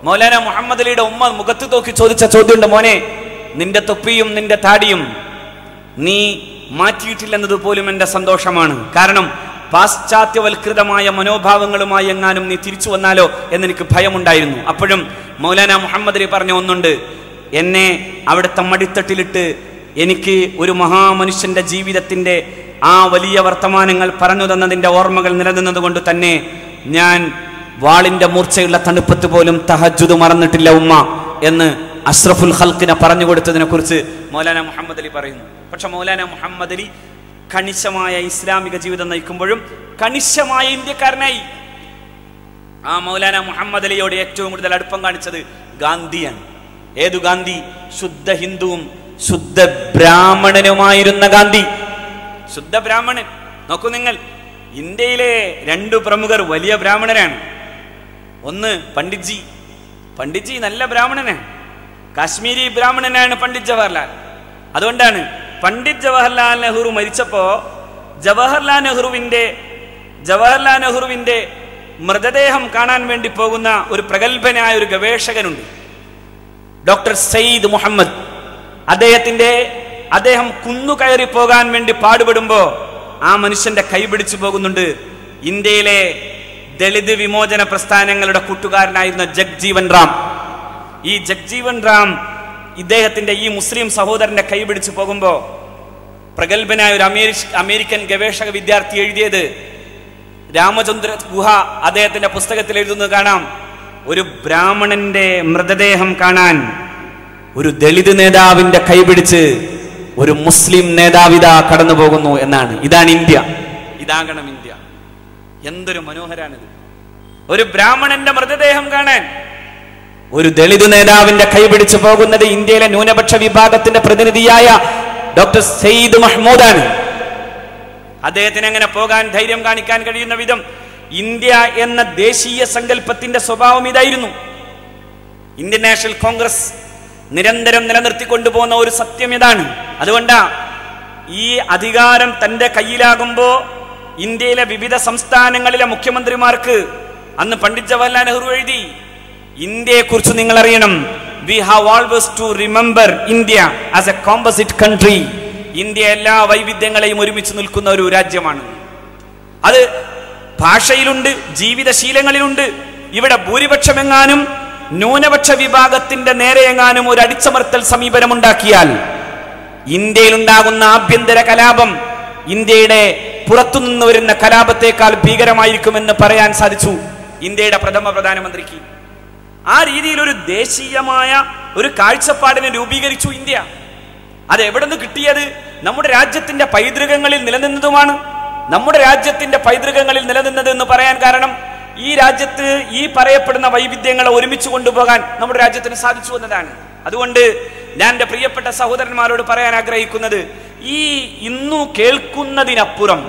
[SPEAKER 1] മൗലാന മുഹമ്മദ് അലിയുടെ ഉമ്മ മുഖത്ത് നോക്കി ചോദിച്ച ചോദ്യമുണ്ട് മോനെ നിന്റെ തൊപ്പിയും നിന്റെ താടിയും നീ മാറ്റിയിട്ടില്ലെന്നത് പോലും എന്റെ സന്തോഷമാണ്. കാരണം പാശ്ചാത്യവൽകൃതമായ മനോഭാവങ്ങളുമായി എങ്ങാനും നീ തിരിച്ചു വന്നാലോ എന്നെനിക്ക് ഭയമുണ്ടായിരുന്നു. അപ്പോഴും മൗലാന മുഹമ്മദ് അലി പറഞ്ഞ ഒന്നുണ്ട് എന്നെ അവിടുത്തെ മടിത്തട്ടിലിട്ട് എനിക്ക് ഒരു മഹാമനുഷ്യന്റെ ജീവിതത്തിന്റെ ആ വലിയ വർത്തമാനങ്ങൾ പറഞ്ഞു തന്നതിന്റെ ഓർമ്മകൾ നിലനിന്നതുകൊണ്ട് തന്നെ ഞാൻ വാളിന്റെ മൂർച്ചയുള്ള തണുപ്പത്ത് പോലും തഹജുദ് മറന്നിട്ടില്ല ഉമ്മ എന്ന് അഷ്റഫുൽ ഹൽക്കിനെ പറഞ്ഞു കൊടുത്തതിനെ കുറിച്ച് മൗലാന മുഹമ്മദ് അലി പറയുന്നു. പക്ഷെ മൗലാന മുഹമ്മദ് അലി കണിശമായ ഇസ്ലാമിക ജീവിതം നയിക്കുമ്പോഴും കണിശമായ ഇന്ത്യക്കാരനായി. ആ മൗലാന മുഹമ്മദ് അലിയോട് ഏറ്റവും കൂടുതൽ അടുപ്പം കാണിച്ചത് ഗാന്ധിയാണ്. ഏതു ഗാന്ധി? ശുദ്ധ ഹിന്ദുവും ശുദ്ധ ബ്രാഹ്മണനുമായിരുന്ന ഗാന്ധി. ശുദ്ധ ബ്രാഹ്മണൻ. നോക്കൂ നിങ്ങൾ. ഇന്ത്യയിലെ രണ്ടു പ്രമുഖർ വലിയ ബ്രാഹ്മണരാണ്. ഒന്ന് പണ്ഡിറ്റ്ജി. പണ്ഡിറ്റ്ജി നല്ല ബ്രാഹ്മണനാണ് കാശ്മീരി ബ്രാഹ്മണനാണ് പണ്ഡിറ്റ് ജവഹർലാൽ. അതുകൊണ്ടാണ് പണ്ഡിറ്റ് ജവഹർലാൽ നെഹ്റു മരിച്ചപ്പോ ജവഹർലാൽ നെഹ്റുവിന്റെ ജവഹർലാൽ നെഹ്റുവിന്റെ മൃതദേഹം കാണാൻ വേണ്ടി പോകുന്ന ഒരു പ്രഗത്ഭനായ ഒരു ഗവേഷകനുണ്ട്. ഡോക്ടർ സയ്യിദ് മുഹമ്മദ്. അദ്ദേഹത്തിന്റെ അദ്ദേഹം കുന്നു കയറി പോകാൻ വേണ്ടി പാടുപെടുമ്പോ ആ മനുഷ്യന്റെ കൈ പിടിച്ചു പോകുന്നുണ്ട്. ഇന്ത്യയിലെ ദളിത് വിമോചന പ്രസ്ഥാനങ്ങളുടെ കൂട്ടുകാരനായിരുന്ന ജഗ്ജീവൻ റാം. ഈ ജഗ്ജീവൻ റാം ഇദ്ദേഹത്തിന്റെ ഈ മുസ്ലിം സഹോദരന്റെ കൈ പിടിച്ചു പോകുമ്പോ പ്രഗത്ഭനായ ഒരു അമേരിക്ക അമേരിക്കൻ ഗവേഷക വിദ്യാർത്ഥി എഴുതിയത് രാമചന്ദ്ര ഗുഹ അദ്ദേഹത്തിന്റെ പുസ്തകത്തിൽ എഴുതുന്നത് കാണാം. ഒരു ബ്രാഹ്മണന്റെ മൃതദേഹം കാണാൻ ഒരു ദളിത് നേതാവിന്റെ കൈപിടിച്ച് ഒരു മുസ്ലിം നേതാവിത കടന്നു പോകുന്നു എന്നാണ്. ഇതാണ് ഇന്ത്യ. ഇതാകണം ഇന്ത്യ. എന്തൊരു മനോഹരാണിത്. ഒരു ബ്രാഹ്മണന്റെ മൃതദേഹം കാണാൻ ഒരു ദളിത് നേതാവിന്റെ കൈപിടിച്ച് പോകുന്നത് ഇന്ത്യയിലെ ന്യൂനപക്ഷ വിഭാഗത്തിന്റെ പ്രതിനിധിയായ ഡോക്ടർ സെയ്ദ് മഹ്മൂദാണ്. അദ്ദേഹത്തിന് എങ്ങനെ പോകാൻ ധൈര്യം കാണിക്കാൻ കഴിയുന്ന വിധം ഇന്ത്യ എന്ന ദേശീയ സങ്കല്പത്തിന്റെ സ്വഭാവം ഇതായിരുന്നു. ഇന്ത്യൻ നാഷണൽ കോൺഗ്രസ് നിരന്തരം നിലനിർത്തിക്കൊണ്ടുപോകുന്ന ഒരു സത്യം ഇതാണ്. അതുകൊണ്ടാ ഈ അധികാരം തന്റെ കയ്യിലാകുമ്പോ ഇന്ത്യയിലെ വിവിധ സംസ്ഥാനങ്ങളിലെ മുഖ്യമന്ത്രിമാർക്ക് അന്ന് പണ്ഡിറ്റ് ജവഹർലാൽ നെഹ്റു എഴുതി ഇന്ത്യയെ കുറിച്ച് നിങ്ങൾ അറിയണം we have always to remember India as a composite country India എല്ലാ വൈവിധ്യങ്ങളെയും ഒരുമിച്ച് നിൽക്കുന്ന ഒരു രാജ്യമാണ്. അത് ഭാഷയിലുണ്ട് ജീവിതശീലങ്ങളിലുണ്ട്. ഇവിടെ ഭൂരിപക്ഷമെങ്ങാനും ന്യൂനപക്ഷ വിഭാഗത്തിന്റെ നേരെ എങ്ങാനും ഒരു അടിച്ചമർത്തൽ സമീപനമുണ്ടാക്കിയാൽ ഇന്ത്യയിൽ ഉണ്ടാകുന്ന ആഭ്യന്തര കലാപം ഇന്ത്യയുടെ പുറത്തുനിന്ന് വരുന്ന കലാപത്തേക്കാൾ ഭീകരമായിരിക്കുമെന്ന് പറയാൻ സാധിച്ചു ഇന്ത്യയുടെ പ്രഥമ പ്രധാനമന്ത്രിക്ക്. ആ രീതിയിൽ ഒരു ദേശീയമായ ഒരു കാഴ്ചപ്പാടിനെ രൂപീകരിച്ചു ഇന്ത്യ. അത് എവിടെ നിന്ന് കിട്ടിയത്? നമ്മുടെ രാജ്യത്തിന്റെ പൈതൃകങ്ങളിൽ നിലനിന്നതുമാണ്. നമ്മുടെ രാജ്യത്തിന്റെ പൈതൃകങ്ങളിൽ നിലനിന്നത് എന്ന് പറയാൻ കാരണം ഈ രാജ്യത്ത് ഈ പറയപ്പെടുന്ന വൈവിധ്യങ്ങളെ ഒരുമിച്ച് കൊണ്ടുപോകാൻ നമ്മുടെ രാജ്യത്തിന് സാധിച്ചു എന്നതാണ്. അതുകൊണ്ട് ഞാൻ എന്റെ പ്രിയപ്പെട്ട സഹോദരന്മാരോട് പറയാൻ ആഗ്രഹിക്കുന്നത് ഈ ഇന്നു കേൾക്കുന്നതിനപ്പുറം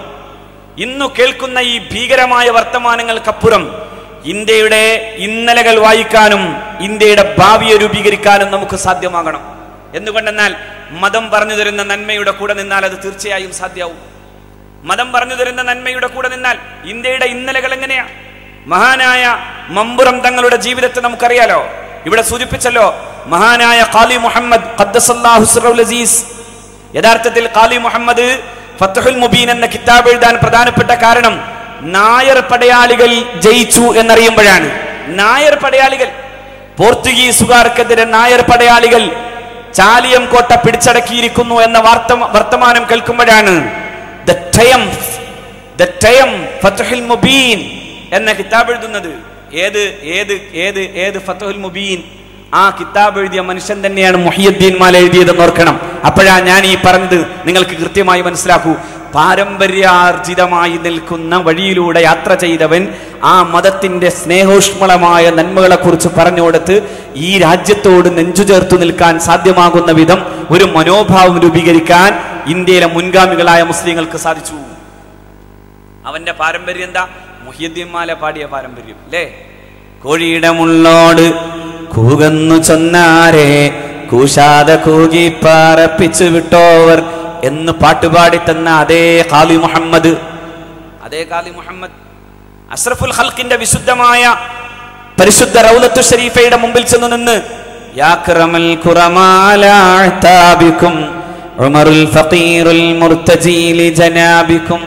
[SPEAKER 1] ഇന്നു കേൾക്കുന്ന ഈ ഭീകരമായ വർത്തമാനങ്ങൾക്കപ്പുറം ഇന്ത്യയുടെ ഇന്നലകൾ വായിക്കാനും ഇന്ത്യയുടെ ഭാവിയെ രൂപീകരിക്കാനും നമുക്ക് സാധ്യമാകണം. എന്തുകൊണ്ടെന്നാൽ മതം പറഞ്ഞു തരുന്ന നന്മയുടെ കൂടെ നിന്നാൽ അത് തീർച്ചയായും സാധ്യമാവും മതം പറഞ്ഞു തരുന്ന നന്മയുടെ കൂടെ നിന്നാൽ ഇന്ത്യയുടെ ഇന്നലകൾ എങ്ങനെയാ? മഹാനായ മമ്പുറം തങ്ങളുടെ ജീവിതത്തെ നമുക്കറിയാലോ. ഇവിടെ സൂചിപ്പിച്ചല്ലോ മഹാനായ ഖാലി മുഹമ്മദ് യഥാർത്ഥത്തിൽ ഖാലി മുഹമ്മദ് ഫത്തഹുൽ മുബീൻ എന്ന കിതാബ് എഴുതാൻ പ്രധാനപ്പെട്ട കാരണം നായർ പടയാളികൾ ജയിച്ചു എന്നറിയുമ്പോഴാണ്. നായർ പടയാളികൾ പോർച്ചുഗീസുകാർക്കെതിരെ നായർ പടയാളികൾ ചാലിയം കോട്ട പിടിച്ചടക്കിയിരിക്കുന്നു എന്ന വാർത്ത വർത്തമാനം കേൾക്കുമ്പോഴാണ് the triumph the ടയം Fathul Mubeen എന്ന കിതാബ് എഴുതുന്നത്. ഏത് ഏത് ഏത് ഏത് ഫത്തഹുൽ മുബീൻ? ആ കിതാബ് എഴുതിയ മനുഷ്യൻ തന്നെയാണ് മുഹിയുദ്ദീൻ മാല എഴുതിയതെന്ന് ഓർക്കണം. അപ്പോഴാ ഞാൻ ഈ പറഞ്ഞത്. നിങ്ങൾക്ക് കൃത്യമായി മനസ്സിലാക്കൂ. പാരമ്പര്യാർജിതമായി നിൽക്കുന്ന വഴിയിലൂടെ യാത്ര ചെയ്തവൻ ആ മതത്തിന്റെ സ്നേഹോഷ്മളമായ നന്മകളെ കുറിച്ച് പറഞ്ഞു കൊടുത്ത് ഈ രാജ്യത്തോട് നെഞ്ചു ചേർത്തു നിൽക്കാൻ സാധ്യമാകുന്ന വിധം ഒരു മനോഭാവം രൂപീകരിക്കാൻ ഇന്ത്യയിലെ മുൻഗാമികളായ മുസ്ലിങ്ങൾക്ക് സാധിച്ചു. അവന്റെ പാരമ്പര്യം എന്താ? മുഹിയുദ്ദീൻ മാല പാടിയ പാരമ്പര്യം അല്ലേ? കോഴിയുടെ മുള്ളോട് കൂകന്നു ചൊന്നാരെ കൂശാതെ കൂകി പാറപ്പിച്ചു വിട്ടോവർ എന്ന് പാട്ടുപാടി തന്ന അതേ ഖാലി മുഹമ്മദ്. അതേ ഖാലി മുഹമ്മദ് അഷ്റഫുൽ ഹൽക്കിന്റെ വിശുദ്ധമായ പരിശുദ്ധ റൗലത്തു ഷരീഫയുടെ മുമ്പിൽ ചെന്ന് നിന്ന് യാക്രമൽ ഉമറുൽ ഫഖീറുൽ ജനാബിക്കും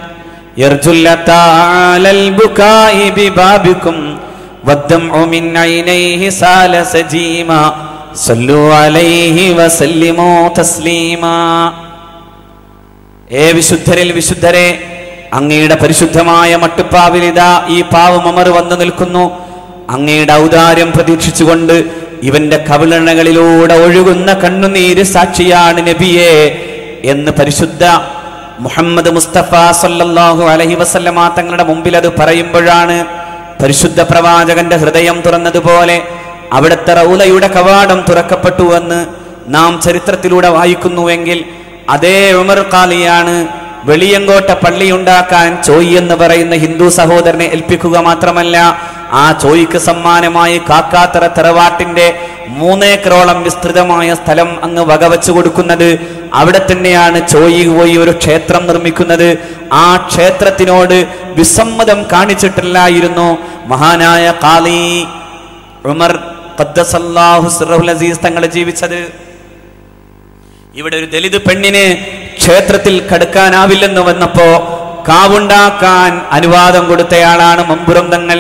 [SPEAKER 1] വിശുദ്ധരിൽ വിശുദ്ധരെ അങ്ങയുടെ പരിശുദ്ധമായ മട്ടുപ്പാവിലിതാ ഈ പാവം അമർ വന്നു നിൽക്കുന്നു. അങ്ങയുടെ ഔദാര്യം പ്രതീക്ഷിച്ചുകൊണ്ട് ഇവന്റെ കവിളണകളിലൂടെ ഒഴുകുന്ന കണ്ണുനീര് സാക്ഷിയാണ് നബിയെ എന്ന് പരിശുദ്ധ മുഹമ്മദ് മുസ്തഫ സല്ലല്ലാഹു അലഹി വസല്ലമ തങ്ങളുടെ മുമ്പിൽ അത് പറയുമ്പോഴാണ് പരിശുദ്ധ പ്രവാചകന്റെ ഹൃദയം തുറന്നതുപോലെ അവിടുത്തെ റൗലയുടെ കവാടം തുറക്കപ്പെട്ടു എന്ന് നാം ചരിത്രത്തിലൂടെ വായിക്കുന്നുവെങ്കിൽ അതേ ഉമർ കാലിയാണ് വെളിയങ്കോട്ട പള്ളി ഉണ്ടാക്കാൻ ചോയ് എന്ന് പറയുന്ന ഹിന്ദു സഹോദരനെ ഏൽപ്പിക്കുക മാത്രമല്ല ആ ചോയ്ക്ക് സമ്മാനമായി കാക്കാത്തറ തറവാട്ടിന്റെ മൂന്നേക്കറോളം വിസ്തൃതമായ സ്ഥലം അങ്ങ് വകവച്ചു കൊടുക്കുന്നത് അവിടെ തന്നെയാണ് ചോയി പോയി ഒരു ക്ഷേത്രം നിർമ്മിക്കുന്നത്. ആ ക്ഷേത്രത്തിനോട് വിസമ്മതം കാണിച്ചിട്ടില്ലായിരുന്നു. മഹാനായ കാളി ഉമർ അസീസ് തങ്ങൾ ജീവിച്ചത്. ഇവിടെ ഒരു ദലിത് പെണ്ണിനെ ക്ഷേത്രത്തിൽ കടക്കാനാവില്ലെന്ന് വന്നപ്പോ കാവുണ്ടാക്കാൻ അനുവാദം കൊടുത്തയാളാണ് മമ്പുറം തങ്ങൾ.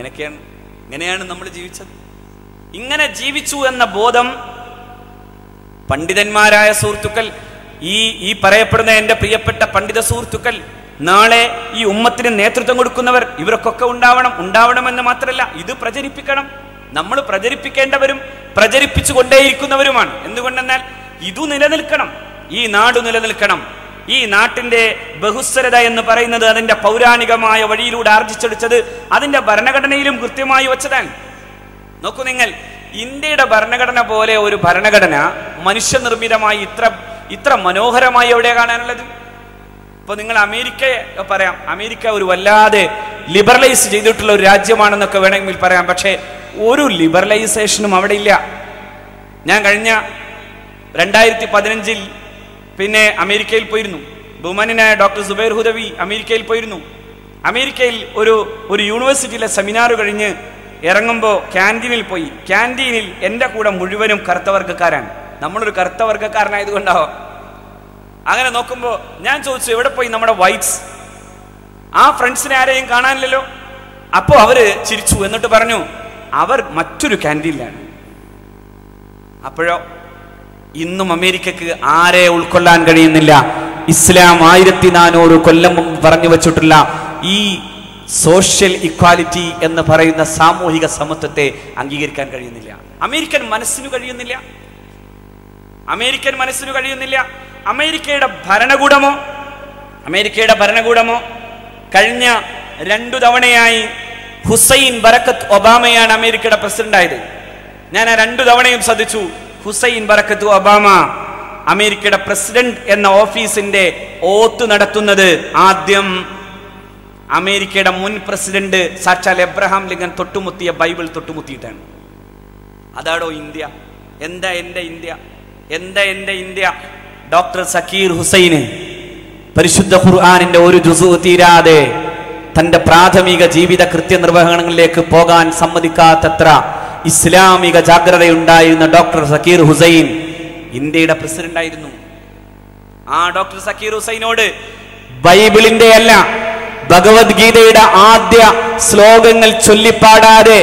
[SPEAKER 1] ഇങ്ങനെയൊക്കെയാണ് ഇങ്ങനെയാണ് നമ്മൾ ജീവിച്ചത്. ഇങ്ങനെ ജീവിച്ചു എന്ന ബോധം പണ്ഡിതന്മാരായ സുഹൃത്തുക്കൾ ഈ ഈ പറയപ്പെടുന്ന എന്റെ പ്രിയപ്പെട്ട പണ്ഡിത സുഹൃത്തുക്കൾ നാളെ ഈ ഉമ്മത്തിന് നേതൃത്വം കൊടുക്കുന്നവർ ഇവർക്കൊക്കെ ഉണ്ടാവണം ഉണ്ടാവണമെന്ന് മാത്രമല്ല ഇത് പ്രചരിപ്പിക്കണം. നമ്മൾ പ്രചരിപ്പിക്കേണ്ടവരും പ്രചരിപ്പിച്ചു കൊണ്ടേയിരിക്കുന്നവരുമാണ് എന്തുകൊണ്ടെന്നാൽ ഇതു നിലനിൽക്കണം. ഈ നാട് നിലനിൽക്കണം. ഈ നാട്ടിന്റെ ബഹുസ്വരത എന്ന് പറയുന്നത് അതിന്റെ പൗരാണികമായ വഴിയിലൂടെ ആർജിച്ചെടുത്തത് അതിന്റെ ഭരണഘടനയിലും കൃത്യമായി വച്ചതാണ്. നോക്കൂ നിങ്ങൾ ഇന്ത്യയുടെ ഭരണഘടന പോലെ ഒരു ഭരണഘടന മനുഷ്യനിർമ്മിതമായി ഇത്ര ഇത്ര മനോഹരമായി എവിടെ കാണാനുള്ളത്? ഇപ്പൊ നിങ്ങൾ അമേരിക്കയെ പറയാം. അമേരിക്ക ഒരു വല്ലാതെ ലിബറലൈസ് ചെയ്തിട്ടുള്ള ഒരു രാജ്യമാണെന്നൊക്കെ വേണമെങ്കിൽ പറയാം. പക്ഷേ ഒരു ലിബറലൈസേഷനും അവിടെ ഇല്ല. ഞാൻ കഴിഞ്ഞ രണ്ടായിരത്തി പതിനഞ്ചിൽ പിന്നെ അമേരിക്കയിൽ പോയിരുന്നു. ബഹുമാനായ ഡോക്ടർ സുബൈർ ഹുദവി അമേരിക്കയിൽ പോയിരുന്നു. അമേരിക്കയിൽ ഒരു ഒരു യൂണിവേഴ്സിറ്റിയിലെ സെമിനാർ കഴിഞ്ഞ് ഇറങ്ങുമ്പോൾ ക്യാന്റീനിൽ പോയി. ക്യാന്റീനിൽ എന്റെ കൂടെ മുഴുവനും കറുത്ത വർഗക്കാരാണ് നമ്മളൊരു കറുത്ത വർഗക്കാരനായതുകൊണ്ടാവോ അങ്ങനെ നോക്കുമ്പോൾ ഞാൻ ചോദിച്ചു എവിടെ പോയി നമ്മുടെ വൈറ്റ്സ്? ആ ഫ്രണ്ട്സിനെ ആരെയും കാണാനില്ലല്ലോ? അപ്പോൾ അവർ ചിരിച്ചു എന്നിട്ട് പറഞ്ഞു അവർ മറ്റൊരു ക്യാന്റീനിലാണ്. അപ്പോഴോ ഇന്നും അമേരിക്കക്ക് ആരെ ഉൾക്കൊള്ളാൻ കഴിയുന്നില്ല? ഇസ്ലാം ആയിരത്തി നാനൂറ് കൊല്ലം പറഞ്ഞു വച്ചിട്ടുള്ള ഈ സോഷ്യൽ ഇക്വാലിറ്റി എന്ന് പറയുന്ന സാമൂഹിക സമത്വത്തെ അംഗീകരിക്കാൻ കഴിയുന്നില്ല. അമേരിക്കൻ മനസ്സിന് കഴിയുന്നില്ല. അമേരിക്കൻ മനസ്സിന് കഴിയുന്നില്ല. അമേരിക്കയുടെ ഭരണകൂടമോ? അമേരിക്കയുടെ ഭരണകൂടമോ? കഴിഞ്ഞ രണ്ടു തവണയായി ഹുസൈൻ ബറക്കത്ത് ഒബാമയാണ് അമേരിക്കയുടെ പ്രസിഡന്റ് ആയത് ഞാൻ ആ രണ്ടു തവണയും ശ്രദ്ധിച്ചു. ഹുസൈൻ ബറക്കത്തു ഒബാമ അമേരിക്കയുടെ പ്രസിഡന്റ് എന്ന ഓഫീസിന്റെ ഓത്ത് നടത്തുന്നത് ആദ്യം അമേരിക്കയുടെ മുൻ പ്രസിഡന്റ് സാക്ഷാൽ എബ്രഹാം ലിങ്കൻ തൊട്ടുമുത്തിയ ബൈബിൾ തൊട്ടുമുത്തിയിട്ടാണ്. അതാടോ ഇന്ത്യ? എന്താ എന്റെ ഇന്ത്യ? എന്താ എന്റെ ഇന്ത്യ? ഡോക്ടർ സക്കീർ ഹുസൈന് പരിശുദ്ധ ഖുർആാനിന്റെ ഒരു ജുസു തീരാതെ തന്റെ പ്രാഥമിക ജീവിത കൃത്യനിർവഹണങ്ങളിലേക്ക് പോകാൻ സമ്മതിക്കാത്തത്ര ഇസ്ലാമിക ജാഗ്രതയുണ്ടായിരുന്ന ഡോക്ടർ സക്കീർ ഹുസൈൻ ഇന്ത്യയുടെ പ്രസിഡന്റ് ആയിരുന്നു. ആ ഡോക്ടർ സക്കീർ ഹുസൈനോട് ബൈബിളിന്റെ അല്ല ഭഗവത്ഗീതയുടെ ആദ്യ ശ്ലോകങ്ങൾ ചൊല്ലിപ്പാടാതെ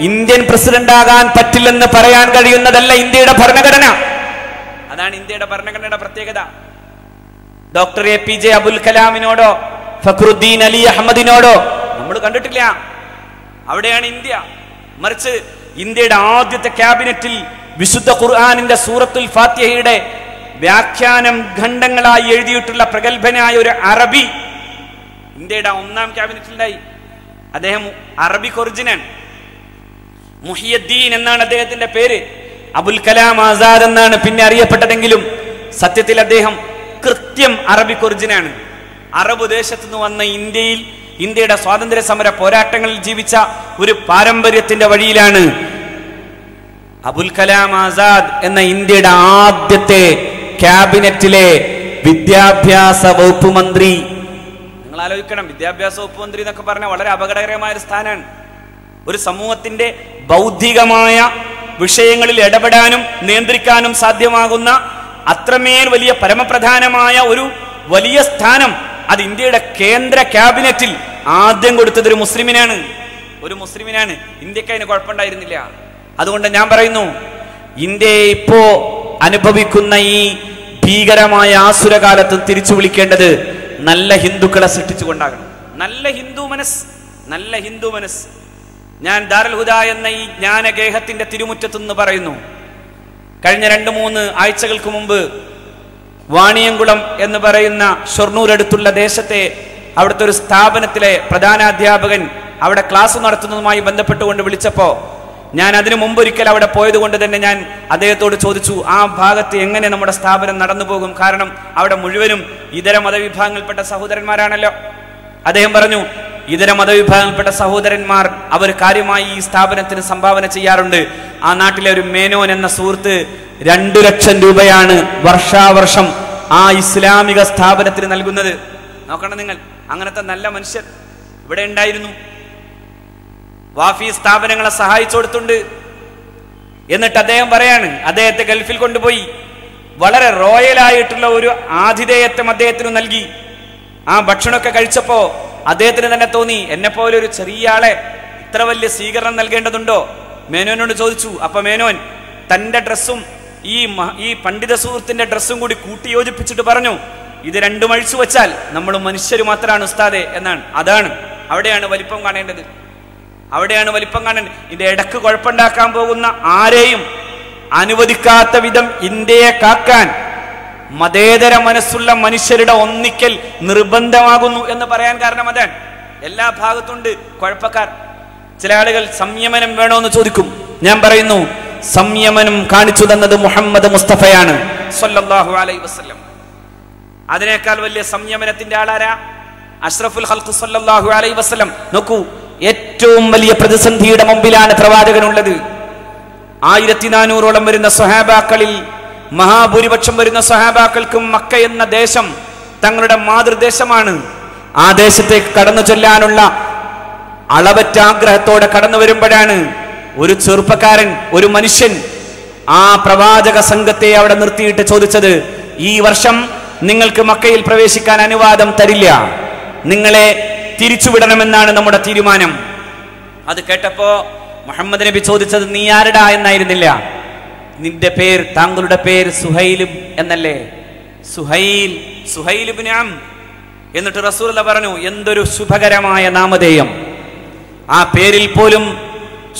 [SPEAKER 1] ഇന്ത്യൻ പ്രസിഡന്റ് ആകാൻ പറ്റില്ലെന്ന് പറയാൻ കഴിയുന്നതല്ല ഇന്ത്യയുടെ ഭരണഘടന. അതാണ് ഇന്ത്യയുടെ ഭരണഘടനയുടെ പ്രത്യേകത. Doctor A P J Abul കലാമിനോടോ Fakhruddin Ali അഹമ്മദിനോടോ നമ്മൾ കണ്ടിട്ടില്ല. അവിടെയാണ് ഇന്ത്യ. മറിച്ച് ഇന്ത്യയുടെ ആദ്യത്തെ ക്യാബിനറ്റിൽ വിശുദ്ധ ഖുർആാനിന്റെ സൂറത്തുൽ ഫാത്തിഹയുടെ വ്യാഖ്യാനം ഖണ്ഡങ്ങളായി എഴുതിയിട്ടുള്ള പ്രഗത്ഭനായ ഒരു അറബി ഇന്ത്യയുടെ ഒന്നാം ക്യാബിനറ്റിലുണ്ടായി. അദ്ദേഹം അറബിക് ഒറിജിനാണ് മുഹിയദ്ദീൻ എന്നാണ് അദ്ദേഹത്തിന്റെ പേര്. അബുൽ കലാം ആസാദ് എന്നാണ് പിന്നെ അറിയപ്പെട്ടതെങ്കിലും സത്യത്തിൽ അദ്ദേഹം കൃത്യം അറബിക് ഒറിജിനാണ് അറബ് ദേശത്തു നിന്ന് വന്ന ഇന്ത്യയിൽ ഇന്ത്യയുടെ സ്വാതന്ത്ര്യ സമര പോരാട്ടങ്ങളിൽ ജീവിച്ച ഒരു പാരമ്പര്യത്തിന്റെ വഴിയിലാണ് അബുൽ കലാം ആസാദ് എന്ന ഇന്ത്യയുടെ ആദ്യത്തെ ക്യാബിനറ്റിലെ വിദ്യാഭ്യാസ വകുപ്പ് മന്ത്രി. നിങ്ങൾ ആലോചിക്കണം വിദ്യാഭ്യാസ വകുപ്പ് മന്ത്രി എന്നൊക്കെ പറഞ്ഞാൽ വളരെ അപകടകരമായ ഒരു സ്ഥാനമാണ്. ഒരു സമൂഹത്തിന്റെ ബൗദ്ധികമായ വിഷയങ്ങളിൽ ഇടപെടാനും നിയന്ത്രിക്കാനും സാധ്യമാകുന്ന അത്രമേൽ വലിയ പരമപ്രധാനമായ ഒരു വലിയ സ്ഥാനം അത് ഇന്ത്യയുടെ കേന്ദ്ര ക്യാബിനറ്റിൽ ആദ്യം കൊടുത്തത് ഒരു മുസ്ലിമിനാണ്. ഒരു മുസ്ലിമിനാണ്. ഇന്ത്യയ്ക്ക് അതിന് കുഴപ്പമുണ്ടായിരുന്നില്ല. അതുകൊണ്ട് ഞാൻ പറയുന്നു ഇന്ത്യ ഇപ്പോ അനുഭവിക്കുന്ന ഈ ഭീകരമായ ആസുരകാലത്ത് തിരിച്ചു വിളിക്കേണ്ടത് നല്ല ഹിന്ദുക്കളെ സൃഷ്ടിച്ചുകൊണ്ടാകണം. നല്ല ഹിന്ദു മനസ് നല്ല ഹിന്ദു മനസ് ഞാൻ ദാരൽഹുദ ഹുദ എന്ന ഈ ജ്ഞാനഗേഹത്തിന്റെ തിരുമുറ്റത്തുനിന്ന് പറയുന്നു കഴിഞ്ഞ രണ്ട് മൂന്ന് ആഴ്ചകൾക്ക് മുമ്പ് വാണിയംകുളം എന്ന് പറയുന്ന ഷൊർണൂരടുത്തുള്ള ദേശത്തെ അവിടുത്തെ ഒരു സ്ഥാപനത്തിലെ പ്രധാനാധ്യാപകൻ അവിടെ ക്ലാസ് നടത്തുന്നതുമായി ബന്ധപ്പെട്ടുകൊണ്ട് വിളിച്ചപ്പോൾ ഞാൻ അതിനു മുമ്പൊരിക്കൽ അവിടെ പോയത് കൊണ്ട് തന്നെ ഞാൻ അദ്ദേഹത്തോട് ചോദിച്ചു ആ ഭാഗത്ത് എങ്ങനെ നമ്മുടെ സ്ഥാപനം നടന്നു പോകും? കാരണം അവിടെ മുഴുവനും ഇതര മതവിഭാഗങ്ങളിൽപ്പെട്ട സഹോദരന്മാരാണല്ലോ. അദ്ദേഹം പറഞ്ഞു ഇതര മതവിഭാഗങ്ങളിൽപ്പെട്ട സഹോദരന്മാർ അവർ കാര്യമായി ഈ സ്ഥാപനത്തിന് സംഭാവന ചെയ്യാറുണ്ട്. ആ നാട്ടിലെ ഒരു മേനോൻ എന്ന സുഹൃത്ത് രണ്ടു ലക്ഷം രൂപയാണ് വർഷാവർഷം ആ ഇസ്ലാമിക സ്ഥാപനത്തിന് നൽകുന്നത്. നോക്കണം നിങ്ങൾ. അങ്ങനത്തെ നല്ല മനുഷ്യർ ഇവിടെ ഉണ്ടായിരുന്നു. വാഫി സ്ഥാപനങ്ങളെ സഹായിച്ചു കൊടുത്തുണ്ട്. എന്നിട്ട് അദ്ദേഹം പറയാണ് അദ്ദേഹത്തെ ഗൾഫിൽ കൊണ്ടുപോയി. വളരെ റോയൽ ആയിട്ടുള്ള ഒരു ആതിഥേയത്വം അദ്ദേഹത്തിന് നൽകി. ആ ഭക്ഷണമൊക്കെ കഴിച്ചപ്പോ അദ്ദേഹത്തിന് തന്നെ തോന്നി എന്നെ പോലെ ഒരു ചെറിയ ആളെ ഇത്ര വലിയ സ്വീകരണം നൽകേണ്ടതുണ്ടോ? മേനോനോട് ചോദിച്ചു അപ്പൊ മേനോൻ തന്റെ ഡ്രസ്സും ഈ ഈ പണ്ഡിത സുഹൃത്തിന്റെ ഡ്രസ്സും കൂടി കൂട്ടി യോജിപ്പിച്ചിട്ട് പറഞ്ഞു. ഇത് രണ്ടും അഴിച്ചു വെച്ചാൽ നമ്മൾ മനുഷ്യർ മാത്രമാണ് ഉസ്താദെ എന്നാണ്. അതാണ്. അവിടെയാണ് വലിപ്പം കാണേണ്ടത്. അവിടെയാണ് വലിപ്പം കാണേണ്ടത്. ഇതിന്റെ ഇടയ്ക്ക് കുഴപ്പമുണ്ടാക്കാൻ പോകുന്ന ആരെയും അനുവദിക്കാത്ത വിധം ഇന്ത്യയെ കാക്കാൻ മതേതര മനസ്സുള്ള മനുഷ്യരുടെ ഒന്നിക്കൽ നിർബന്ധമാകുന്നു എന്ന് പറയാൻ കാരണം അതാണ്. എല്ലാ ഭാഗത്തുണ്ട് കുഴപ്പക്കാർ. ചില ആളുകൾ സംയമനം വേണോന്ന് ചോദിക്കും. ഞാൻ പറയുന്നു സംയമനം കാണിച്ചു തന്നത് മുഹമ്മദ് മുസ്തഫയാണ്. സല്ലല്ലാഹു അലൈഹി വസല്ലം. അതിനേക്കാൾ വലിയ സംയമനത്തിന്റെ ആളാരാ? അഷ്റഫുൽ ഹൽഖു സല്ലല്ലാഹു അലൈഹി വസല്ലം. നോക്കൂ ഏറ്റവും വലിയ പ്രതിസന്ധിയുടെ മുമ്പിലാണ് പ്രവാചകനുള്ളത്. ആയിരത്തി നാനൂറോളം വരുന്ന സ്വഹാബാക്കളിൽ മഹാഭൂരിപക്ഷം വരുന്ന സ്വഹാബാക്കൾക്കും മക്ക എന്ന ദേശം തങ്ങളുടെ മാതൃദേശമാണ്. ആ ദേശത്തേക്ക് കടന്നു ചെല്ലാനുള്ള അളവറ്റ ആഗ്രഹത്തോടെ കടന്നു വരുമ്പോഴാണ് ഒരു ചെറുപ്പക്കാരൻ ഒരു മനുഷ്യൻ ആ പ്രവാചക സംഘത്തെ അവിടെ നിർത്തിയിട്ട് ചോദിച്ചത് ഈ വർഷം നിങ്ങൾക്ക് മക്കയിൽ പ്രവേശിക്കാൻ അനുവാദം തരില്ല. നിങ്ങളെ തിരിച്ചുവിടണമെന്നാണ് നമ്മുടെ തീരുമാനം. അത് കേട്ടപ്പോ മുഹമ്മദ് നബി ചോദിച്ചത് നീ ആരടാ? എന്നായിരുന്നില്ല. നിന്റെ പേര് താങ്കളുടെ പേര് സുഹൈലും എന്നല്ലേ? സുഹൈൽ സുഹൈൽ എന്നിട്ട് റസൂല പറഞ്ഞു എന്തൊരു ശുഭകരമായ നാമധേയം. ആ പേരിൽ പോലും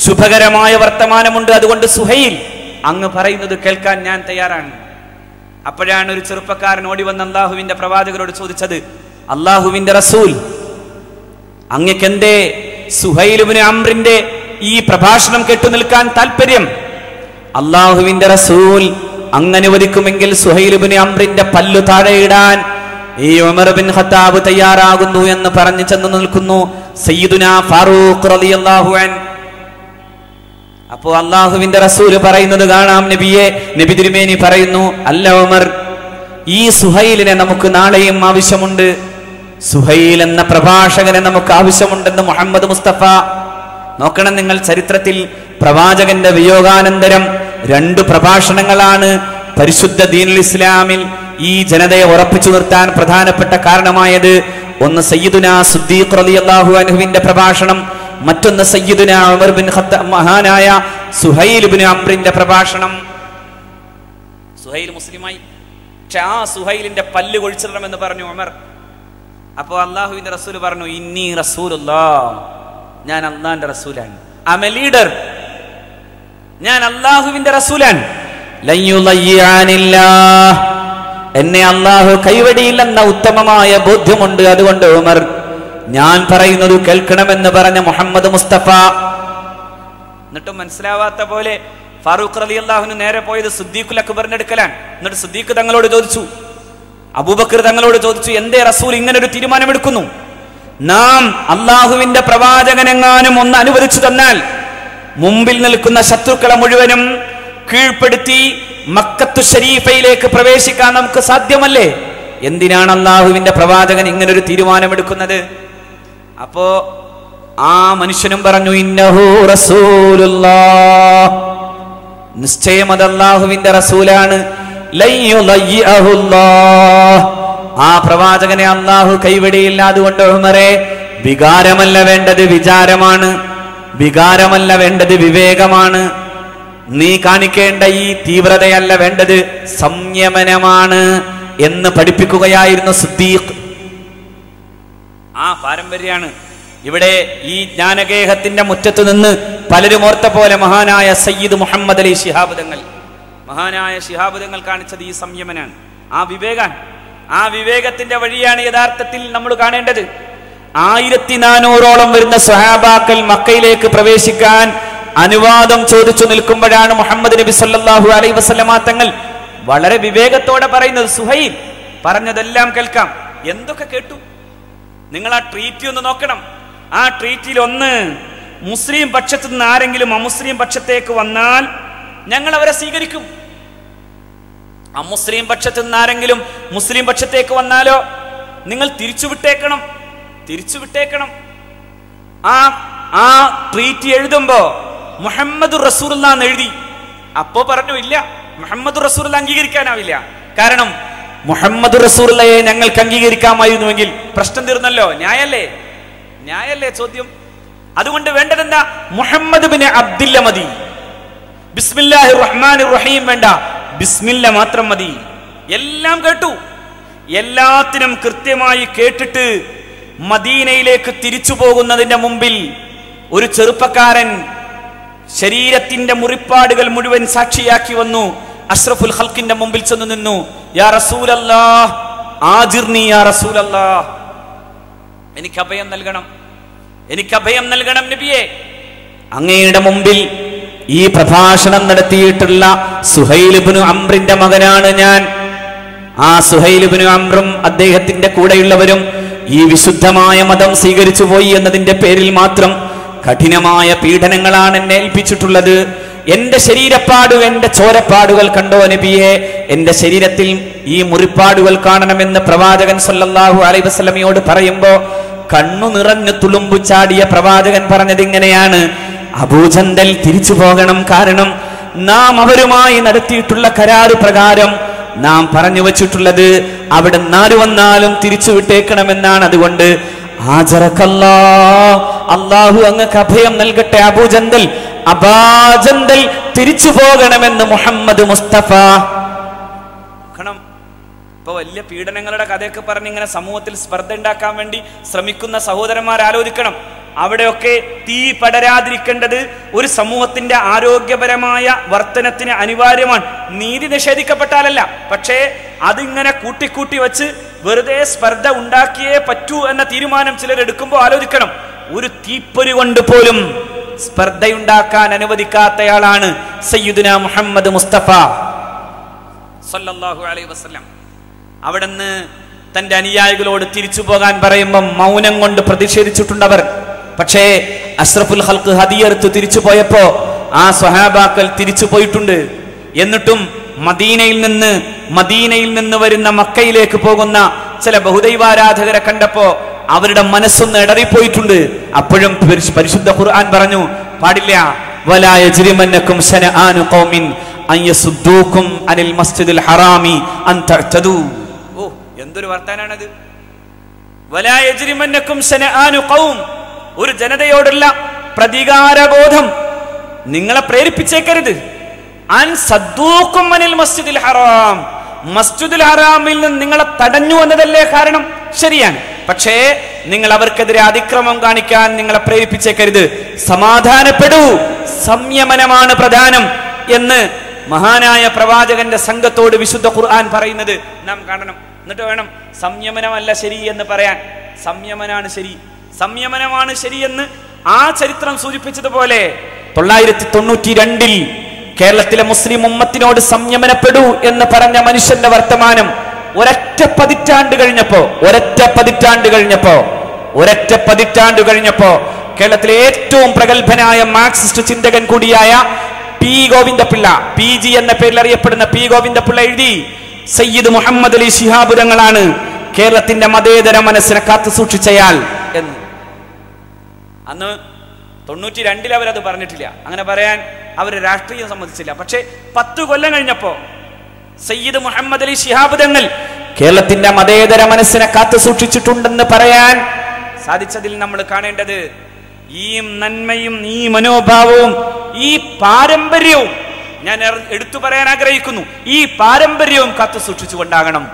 [SPEAKER 1] ശുഭകരമായ വർത്തമാനമുണ്ട് അതുകൊണ്ട് സുഹൈൽ. അങ്ങ് പറയുന്നത് കേൾക്കാൻ ഞാൻ തയ്യാറാണ്. അപ്പോഴാണ് ഒരു ചെറുപ്പക്കാരൻ ഓടി വന്ന് അള്ളാഹുവിന്റെ പ്രവാചകരോട് ചോദിച്ചത് അള്ളാഹുവിന്റെ റസൂൽ അങ്ങക്കെന്തേ സുഹൈലുബിന് അമ്രിന്റെ ഈ പ്രഭാഷണം കേട്ടു നിൽക്കാൻ താല്പര്യം അള്ളാഹുവിന്റെ റസൂൽ അങ്ങനെ ഒരുക്കുമെങ്കിൽ സുഹൈലുബിന് അമ്രിന്റെ പല്ലു താഴെയിടാൻ ഈ ഉമർ ബിൻ ഖത്താബ് തയ്യാറാകുന്നു എന്ന് പറഞ്ഞു ചെന്ന് നിൽക്കുന്നു. സയ്യിദുന ഫാറൂഖ് റളിയല്ലാഹു അൻ അപ്പോ അള്ളാഹുവിന്റെ റസൂൽ പറയുന്നത് കാണാം നബിയെ. നബി തിരുമേനി പറയുന്നു അല്ല ഉമർ ഈ സുഹൈലിനെ നമുക്ക് നാളെയും ആവശ്യമുണ്ട്. സുഹൈൽ എന്ന പ്രഭാഷകനെ നമുക്ക് ആവശ്യമുണ്ടെന്ന് മുഹമ്മദ് മുസ്തഫ. നോക്കണം നിങ്ങൾ ചരിത്രത്തിൽ പ്രവാചകന്റെ വിയോഗാനന്തരം രണ്ടു പ്രഭാഷണങ്ങളാണ് പരിശുദ്ധ ദീനുൽ ഇസ്ലാമിൽ ഈ ജനതയെ ഉറപ്പിച്ചു നിർത്താൻ പ്രധാനപ്പെട്ട കാരണമായത്. ഒന്ന് സയ്യിദുന സുദ്ദീഖ് റളിയല്ലാഹു അൻഹുവിന്റെ പ്രഭാഷണം മറ്റൊന്ന് സയ്യിദുന ഉമർ ബിൻ ഖത്ത മഹാനായ സുഹൈൽ ബിൻ അംറിന്റെ പ്രഭാഷണം. സുഹൈൽ മുസ്ലിമായി. പക്ഷെ ആ സുഹൈലിന്റെ പല്ല് കൊഴിച്ചിടണം എന്ന് പറഞ്ഞു ഉമർ. അപ്പോൾ അള്ളാഹുവിന്റെ റസൂൽ പറഞ്ഞു ഇന്നി റസൂലുല്ലാ ഞാൻ അള്ളാന്റെ റസൂലാണ്. ഐ ലീഡർ ഞാൻ അള്ളാഹുവിന്റെ റസൂലാണ്. എന്നെ അള്ളാഹു കൈവടിയില്ലെന്ന ഉത്തമമായ ബോധ്യമുണ്ട് അതുകൊണ്ട് ഉമർ. ഞാൻ പറയുന്നത് കേൾക്കണമെന്ന് പറഞ്ഞ മുഹമ്മദ് മുസ്തഫ. എന്നിട്ടും മനസ്സിലാവാത്ത പോലെ ഫാറൂഖ് അലി അള്ളാഹുന് നേരെ പോയത് സുദ്ദീഖുൽ അക്ബറിന്റെ അടുക്കലാണ്. എന്നിട്ട് സുദ്ദീഖ് തങ്ങളോട് ചോദിച്ചു. അബൂബക്കർ തങ്ങളോട് ചോദിച്ചു എന്തേ റസൂൽ ഇങ്ങനെ ഒരു തീരുമാനമെടുക്കുന്നു? നാം അള്ളാഹുവിന്റെ പ്രവാചകനെങ്ങാനും ഒന്ന് അനുവദിച്ചു തന്നാൽ മുമ്പിൽ നിൽക്കുന്ന ശത്രുക്കളെ മുഴുവനും കീഴ്പ്പെടുത്തി മക്കത്തു ഷരീഫയിലേക്ക് പ്രവേശിക്കാൻ നമുക്ക് സാധ്യമല്ലേ? എന്തിനാണ് അള്ളാഹുവിന്റെ പ്രവാചകൻ ഇങ്ങനൊരു തീരുമാനമെടുക്കുന്നത്? അപ്പോ ആ മനുഷ്യനും പറഞ്ഞു ഇന്നഹു നിശ്ചയം അത് അള്ളാഹുവിന്റെ റസൂലാണ്. ആ പ്രവാചകനെ അള്ളാഹു കൈവിടിയില്ല. അതുകൊണ്ട് വികാരമല്ല വേണ്ടത് വിചാരമാണ്. വികാരമല്ല വേണ്ടത് വിവേകമാണ്. നീ കാണിക്കേണ്ട ഈ തീവ്രതയല്ല വേണ്ടത് സംയമനമാണ് എന്ന് പഠിപ്പിക്കുകയായിരുന്നു സിദ്ദീഖ്. ആ പാരമ്പര്യമാണ്. ഇവിടെ ഈ ജ്ഞാനഗേഹത്തിന്റെ മുറ്റത്ത് നിന്ന് പലരും ഓർത്ത പോലെ മഹാനായ സയ്യിദ് മുഹമ്മദ് അലി ശിഹാബുദങ്ങൾ മഹാനായ ശിഹാബുദങ്ങൾ കാണിച്ചത് ഈ സംയമനാണ്. ആ വിവേകാൻ ആ വിവേകത്തിന്റെ വഴിയാണ് യഥാർത്ഥത്തിൽ നമ്മൾ കാണേണ്ടത്. ആയിരത്തി നാനൂറോളം വരുന്ന സഹാബാക്കൾ മക്കയിലേക്ക് പ്രവേശിക്കാൻ അനുവാദം ചോദിച്ചു നിൽക്കുമ്പോഴാണ് മുഹമ്മദ് നബി സല്ലാഹു അലൈ വസല്ലമ തങ്ങൾ വളരെ വിവേകത്തോടെ പറയുന്നത്. സുഹൈൽ പറഞ്ഞതെല്ലാം കേൾക്കാം. എന്തൊക്കെ കേട്ടു? നിങ്ങൾ ആ ട്രീറ്റി ഒന്ന് നോക്കണം. ആ ട്രീറ്റിൽ ഒന്ന് മുസ്ലിം പക്ഷത്തു നിന്ന് ആരെങ്കിലും അമുസ്ലിം പക്ഷത്തേക്ക് വന്നാൽ ഞങ്ങൾ അവരെ സ്വീകരിക്കും. അമുസ്ലിം പക്ഷത്തു നിന്ന് ആരെങ്കിലും മുസ്ലിം പക്ഷത്തേക്ക് വന്നാലോ നിങ്ങൾ തിരിച്ചു വിട്ടേക്കണം തിരിച്ചു വിട്ടേക്കണം ആ ആ ട്രീറ്റ് എഴുതുമ്പോ മുഹമ്മദ് റസൂൽ എഴുതി. അപ്പോ പറഞ്ഞു ഇല്ല മുഹമ്മദ് റസൂൽ അംഗീകരിക്കാനാവില്ല. കാരണം മുഹമ്മദ് റസൂറുള്ളയെ ഞങ്ങൾക്ക് അംഗീകരിക്കാമായിരുന്നുവെങ്കിൽ പ്രശ്നം തീർന്നല്ലോ. ന്യായല്ലേ? ന്യായല്ലേ ചോദ്യം? അതുകൊണ്ട് വേണ്ടതെന്താ? മുഹമ്മദ് ബിൻ അബ്ദില്ല മതി. ബിസ്മില്ലാഹി റഹ്മാൻ റഹീം വേണ്ട. ബിസ്മില്ല മാത്രം മതി. എല്ലാം കേട്ടു. എല്ലാത്തിനും കൃത്യമായി കേട്ടിട്ട് മദീനയിലേക്ക് തിരിച്ചു പോകുന്നതിന്റെ മുമ്പിൽ ഒരു ചെറുപ്പക്കാരൻ ശരീരത്തിന്റെ മുറിപ്പാടുകൾ മുഴുവൻ സാക്ഷിയാക്കി വന്നു. അഷ്റഫുൽ ഹൽക്കിന്റെ മുമ്പിൽ ചെന്ന് നിന്നു. യാ റസൂലല്ലാ ആജിർനി യാ റസൂലല്ലാ എനിക്ക് അഭയം നൽകണം എനിക്ക് അഭയം നൽകണം നബിയെ. അങ്ങയുടെ മുമ്പിൽ ഈ പ്രഭാഷണം നടത്തിയിട്ടുള്ള സുഹൈലിബിനു അമ്രിന്റെ മകനാണ് ഞാൻ. ആ സുഹൈലിബിനു അമ്രും അദ്ദേഹത്തിന്റെ കൂടെയുള്ളവരും ഈ വിശുദ്ധമായ മതം സ്വീകരിച്ചു പോയി എന്നതിന്റെ പേരിൽ മാത്രം കഠിനമായ പീഡനങ്ങളാണ് എന്നെ ഏൽപ്പിച്ചിട്ടുള്ളത്. എന്റെ ശരീരപ്പാടുകൾ എന്റെ ചോരപ്പാടുകൾ കണ്ടോ നബിയെ? എന്റെ ശരീരത്തിൽ ഈ മുറിപ്പാടുകൾ കാണണമെന്ന് പ്രവാചകൻ സല്ലല്ലാഹു അലൈഹി വസല്ലമയോട് പറയുമ്പോ കണ്ണു നിറഞ്ഞു തുളുമ്പു ചാടിയ പ്രവാചകൻ പറഞ്ഞത് ഇങ്ങനെയാണ്. അബൂജന്തൽ തിരിച്ചു പോകണം കാരണം നാം അവരുമായി നടത്തിയിട്ടുള്ള കരാറ് പ്രകാരം നാം പറഞ്ഞു വച്ചിട്ടുള്ളത് അവിടെ നാല് വന്നാലും തിരിച്ചു വിട്ടേക്കണമെന്നാണ്. അതുകൊണ്ട് ആചറക്കല്ലാ അള്ളാഹു അങ്ങക്ക് അഭയം നൽകട്ടെ അബൂജന്തൽ. അബാജന്തൽ തിരിച്ചു പോകണമെന്ന് മുഹമ്മദ് മുസ്തഫ. ഇപ്പൊ വലിയ പീഡനങ്ങളുടെ കഥയൊക്കെ പറഞ്ഞ് ഇങ്ങനെ സമൂഹത്തിൽ സ്പർദ്ധ ഉണ്ടാക്കാൻ വേണ്ടി ശ്രമിക്കുന്ന സഹോദരന്മാർ ആലോചിക്കണം. അവിടെയൊക്കെ തീ പടരാതിരിക്കേണ്ടത് ഒരു സമൂഹത്തിന്റെ ആരോഗ്യപരമായ വർത്തനത്തിന് അനിവാര്യമാണ്. നീതി നിഷേധിക്കപ്പെട്ടാലല്ല. പക്ഷേ അതിങ്ങനെ കൂട്ടിക്കൂട്ടി വെച്ച് വെറുതെ സ്പർദ്ധ ഉണ്ടാക്കിയേ പറ്റൂ എന്ന തീരുമാനം ചിലരെടുക്കുമ്പോൾ ആലോചിക്കണം. ഒരു തീപ്പൊരി കൊണ്ട് പോലും സ്പർദ്ധയുണ്ടാക്കാൻ അനുവദിക്കാത്തയാളാണ് സയ്യിദുന മുഹമ്മദ് മുസ്തഫ. സല്ലല്ലാഹു അലൈഹി വസല്ലം. അവിടുന്ന് തന്റെ അനുയായികളോട് തിരിച്ചു പോകാൻ പറയുമ്പോൾ മൗനം കൊണ്ട് പ്രതിഷേധിച്ചിട്ടുണ്ടവർ. പക്ഷേ അഷ്റഫുൽ ഹൽക്ക് ഹദിയർത്ത് തിരിച്ചു പോയപ്പോ ആ സ്വഹാബാക്കൾ തിരിച്ചു പോയിട്ടുണ്ട്. എന്നിട്ടും മദീനയിൽ നിന്ന് മദീനയിൽ നിന്ന് വരുന്ന മക്കയിലേക്ക് പോകുന്ന ചില ബഹുദൈവാരാധകരെ കണ്ടപ്പോ അവരുടെ മനസ്സൊന്ന് ഇടറിപ്പോയിട്ടുണ്ട്. അപ്പോഴും പരിശുദ്ധ ഖുർആൻ പറഞ്ഞു പാടില്ല വലായ ജിരിമന്നക്കും ശനആനു ഖൗമിൻ അൻ യസുദ്ദൂക്കും അനിൽ മസ്ജിദിൽ ഹറാമി അൻ തഅ്തദൂ. ഓ എന്തൊരു വർത്താനാണത്? വലായ ജിരിമന്നക്കും ശനആനു ഖൗം. ഒരു ജനതയോടുള്ള പ്രതികാരബോധം. നിങ്ങളെ പ്രേരിപ്പിച്ചേക്കരുത്. അൻ സദ്ദൂക്കും അനിൽ മസ്ജിദിൽ ഹറാം. മസ്ജിദുൽ ഹറാമിൽ നിന്ന് നിങ്ങളെ തടഞ്ഞു എന്നതല്ലേ കാരണം? ശരിയാണ്. പക്ഷേ നിങ്ങൾ അവർക്കെതിരെ അതിക്രമം കാണിക്കാൻ നിങ്ങളെ പ്രേരിപ്പിച്ചേക്കരുത്. സമാധാനപ്പെടൂ. സംയമനമാണ് പ്രധാനം എന്ന് മഹാനായ പ്രവാചകന്റെ സംഘത്തോട് വിശുദ്ധ ഖുർആൻ പറയുന്നത് നാം കാണണം. എന്നിട്ട് വേണം സംയമനമല്ല ശരി എന്ന് പറയാൻ. സംയമനാണ് ശരി. സംയമനമാണ് ശരിയെന്ന് ആ ചരിത്രം സൂചിപ്പിച്ചതുപോലെ തൊള്ളായിരത്തി തൊണ്ണൂറ്റി രണ്ടിൽ കേരളത്തിലെ മുസ്ലിം ഉമ്മത്തിനോട് സംയമനപ്പെടൂ എന്ന് പറഞ്ഞ മനുഷ്യന്റെ വർത്തമാനം ഒരൊറ്റ പതിറ്റാണ്ട് കഴിഞ്ഞപ്പോ ഒരൊറ്റ പതിറ്റാണ്ട് കഴിഞ്ഞപ്പോ ഒരൊറ്റ പതിറ്റാണ്ട് കഴിഞ്ഞപ്പോ കേരളത്തിലെ ഏറ്റവും പ്രഗത്ഭനായ മാർക്സിസ്റ്റ് ചിന്തകൻ കൂടിയായ പി ഗോവിന്ദപിള്ള പി ജി എന്ന പേരിൽ അറിയപ്പെടുന്ന പി ഗോവിന്ദപിള്ള എഴുതി സയ്യിദ് മുഹമ്മദ് അലി ശിഹാബുരങ്ങളാണ് കേരളത്തിന്റെ മതേതര മനസ്സിനെ കാത്തു സൂക്ഷിച്ചയാൾ എന്ന്. അന്ന് തൊണ്ണൂറ്റി രണ്ടിൽ അവരത് പറഞ്ഞിട്ടില്ല. അങ്ങനെ പറയാൻ അവർ രാഷ്ട്രീയം സംബന്ധിച്ചില്ല. പക്ഷേ പത്ത് കൊല്ലം കഴിഞ്ഞപ്പോ സയ്യിദ് മുഹമ്മദ് അലി ശിഹാബ് തങ്ങൾ കേരളത്തിന്റെ മതേതര മനസ്സിനെ കാത്തു സൂക്ഷിച്ചിട്ടുണ്ടെന്ന് പറയാൻ സാധിച്ചതിൽ നമ്മൾ കാണേണ്ടത് ഈ നന്മയും ഈ മനോഭാവവും ഈ പാരമ്പര്യവും ഞാൻ എടുത്തു പറയാൻ ആഗ്രഹിക്കുന്നു. ഈ പാരമ്പര്യവും കാത്തു സൂക്ഷിച്ചുകൊണ്ടാകണം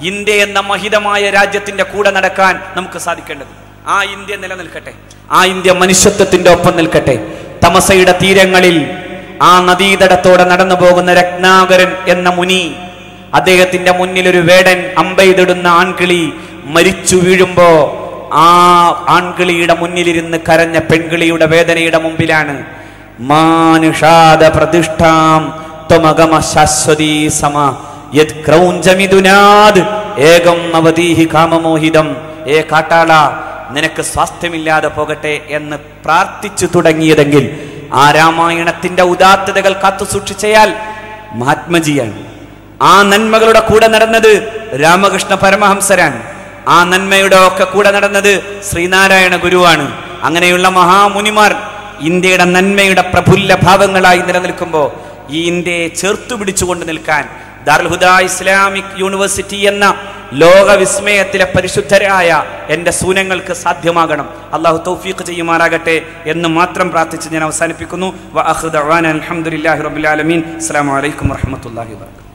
[SPEAKER 1] ഇന്ത്യ എന്ന മഹിതമായ രാജ്യത്തിന്റെ കൂടെ നടക്കാൻ നമുക്ക് സാധിക്കേണ്ടത്. ആ ഇന്ത്യ നിലനിൽക്കട്ടെ. ആ ഇന്ത്യ മനുഷ്യത്വത്തിന്റെ ഒപ്പം നിൽക്കട്ടെ. തമസയുടെ തീരങ്ങളിൽ ആ നദീതടത്തോടെ നടന്നു പോകുന്ന രത്നാകരൻ എന്ന മുനി അദ്ദേഹത്തിന്റെ മുന്നിൽ ഒരു വേടൻ അമ്പെയ്തിടുന്ന ആൺകിളി മരിച്ചു വീഴുമ്പോ ആ ആൺകിളിയുടെ മുന്നിലിരുന്ന് കരഞ്ഞ പെൺകിളിയുടെ വേദനയുടെ മുമ്പിലാണ്. മാനുഷാദ പ്രതിഷ്ഠാം ത്വമഗമ ശാശ്വതീ സമ. യത് ക്രൗഞ്ചമിതുനാദ് ഏകം നവതീഹി കാമമോഹിതം. ഏ കാട്ടാള നിനക്ക് സ്വാസ്ഥ്യമില്ലാതെ പോകട്ടെ എന്ന് പ്രാർത്ഥിച്ചു തുടങ്ങിയതെങ്കിൽ ആ രാമായണത്തിന്റെ ഉദാത്തതകൾ കാത്തു സൂക്ഷിച്ചയാൽ മഹാത്മജിയാണ്. ആ നന്മകളുടെ കൂടെ നടന്നത് രാമകൃഷ്ണ പരമഹംസരാണ്. ആ നന്മയുടെ ഒക്കെ കൂടെ നടന്നത് ശ്രീനാരായണ ഗുരുവാണ്. അങ്ങനെയുള്ള മഹാമുനിമാർ ഇന്ത്യയുടെ നന്മയുടെ പ്രഫുല്ല ഭാവങ്ങളായി നിലനിൽക്കുമ്പോൾ ഈ ഇന്ത്യയെ ചേർത്തു പിടിച്ചുകൊണ്ട് നിൽക്കാൻ ദാർൽഹുദ ഇസ്ലാമിക് യൂണിവേഴ്സിറ്റി എന്ന ലോക വിസ്മയത്തിലെ പരിശുദ്ധരായ എന്റെ സൂനങ്ങൾക്ക് സാധ്യമാകണം. അള്ളാഹു തൗഫീഖ് ചെയ്യുമാറാകട്ടെ എന്ന് മാത്രം പ്രാർത്ഥിച്ച് ഞാൻ അവസാനിപ്പിക്കുന്നു. വ റബുലാലമീൻ അസ്സാം അലൈക്കും വറഹ്മത്തുള്ളാഹി വബറകാതുഹു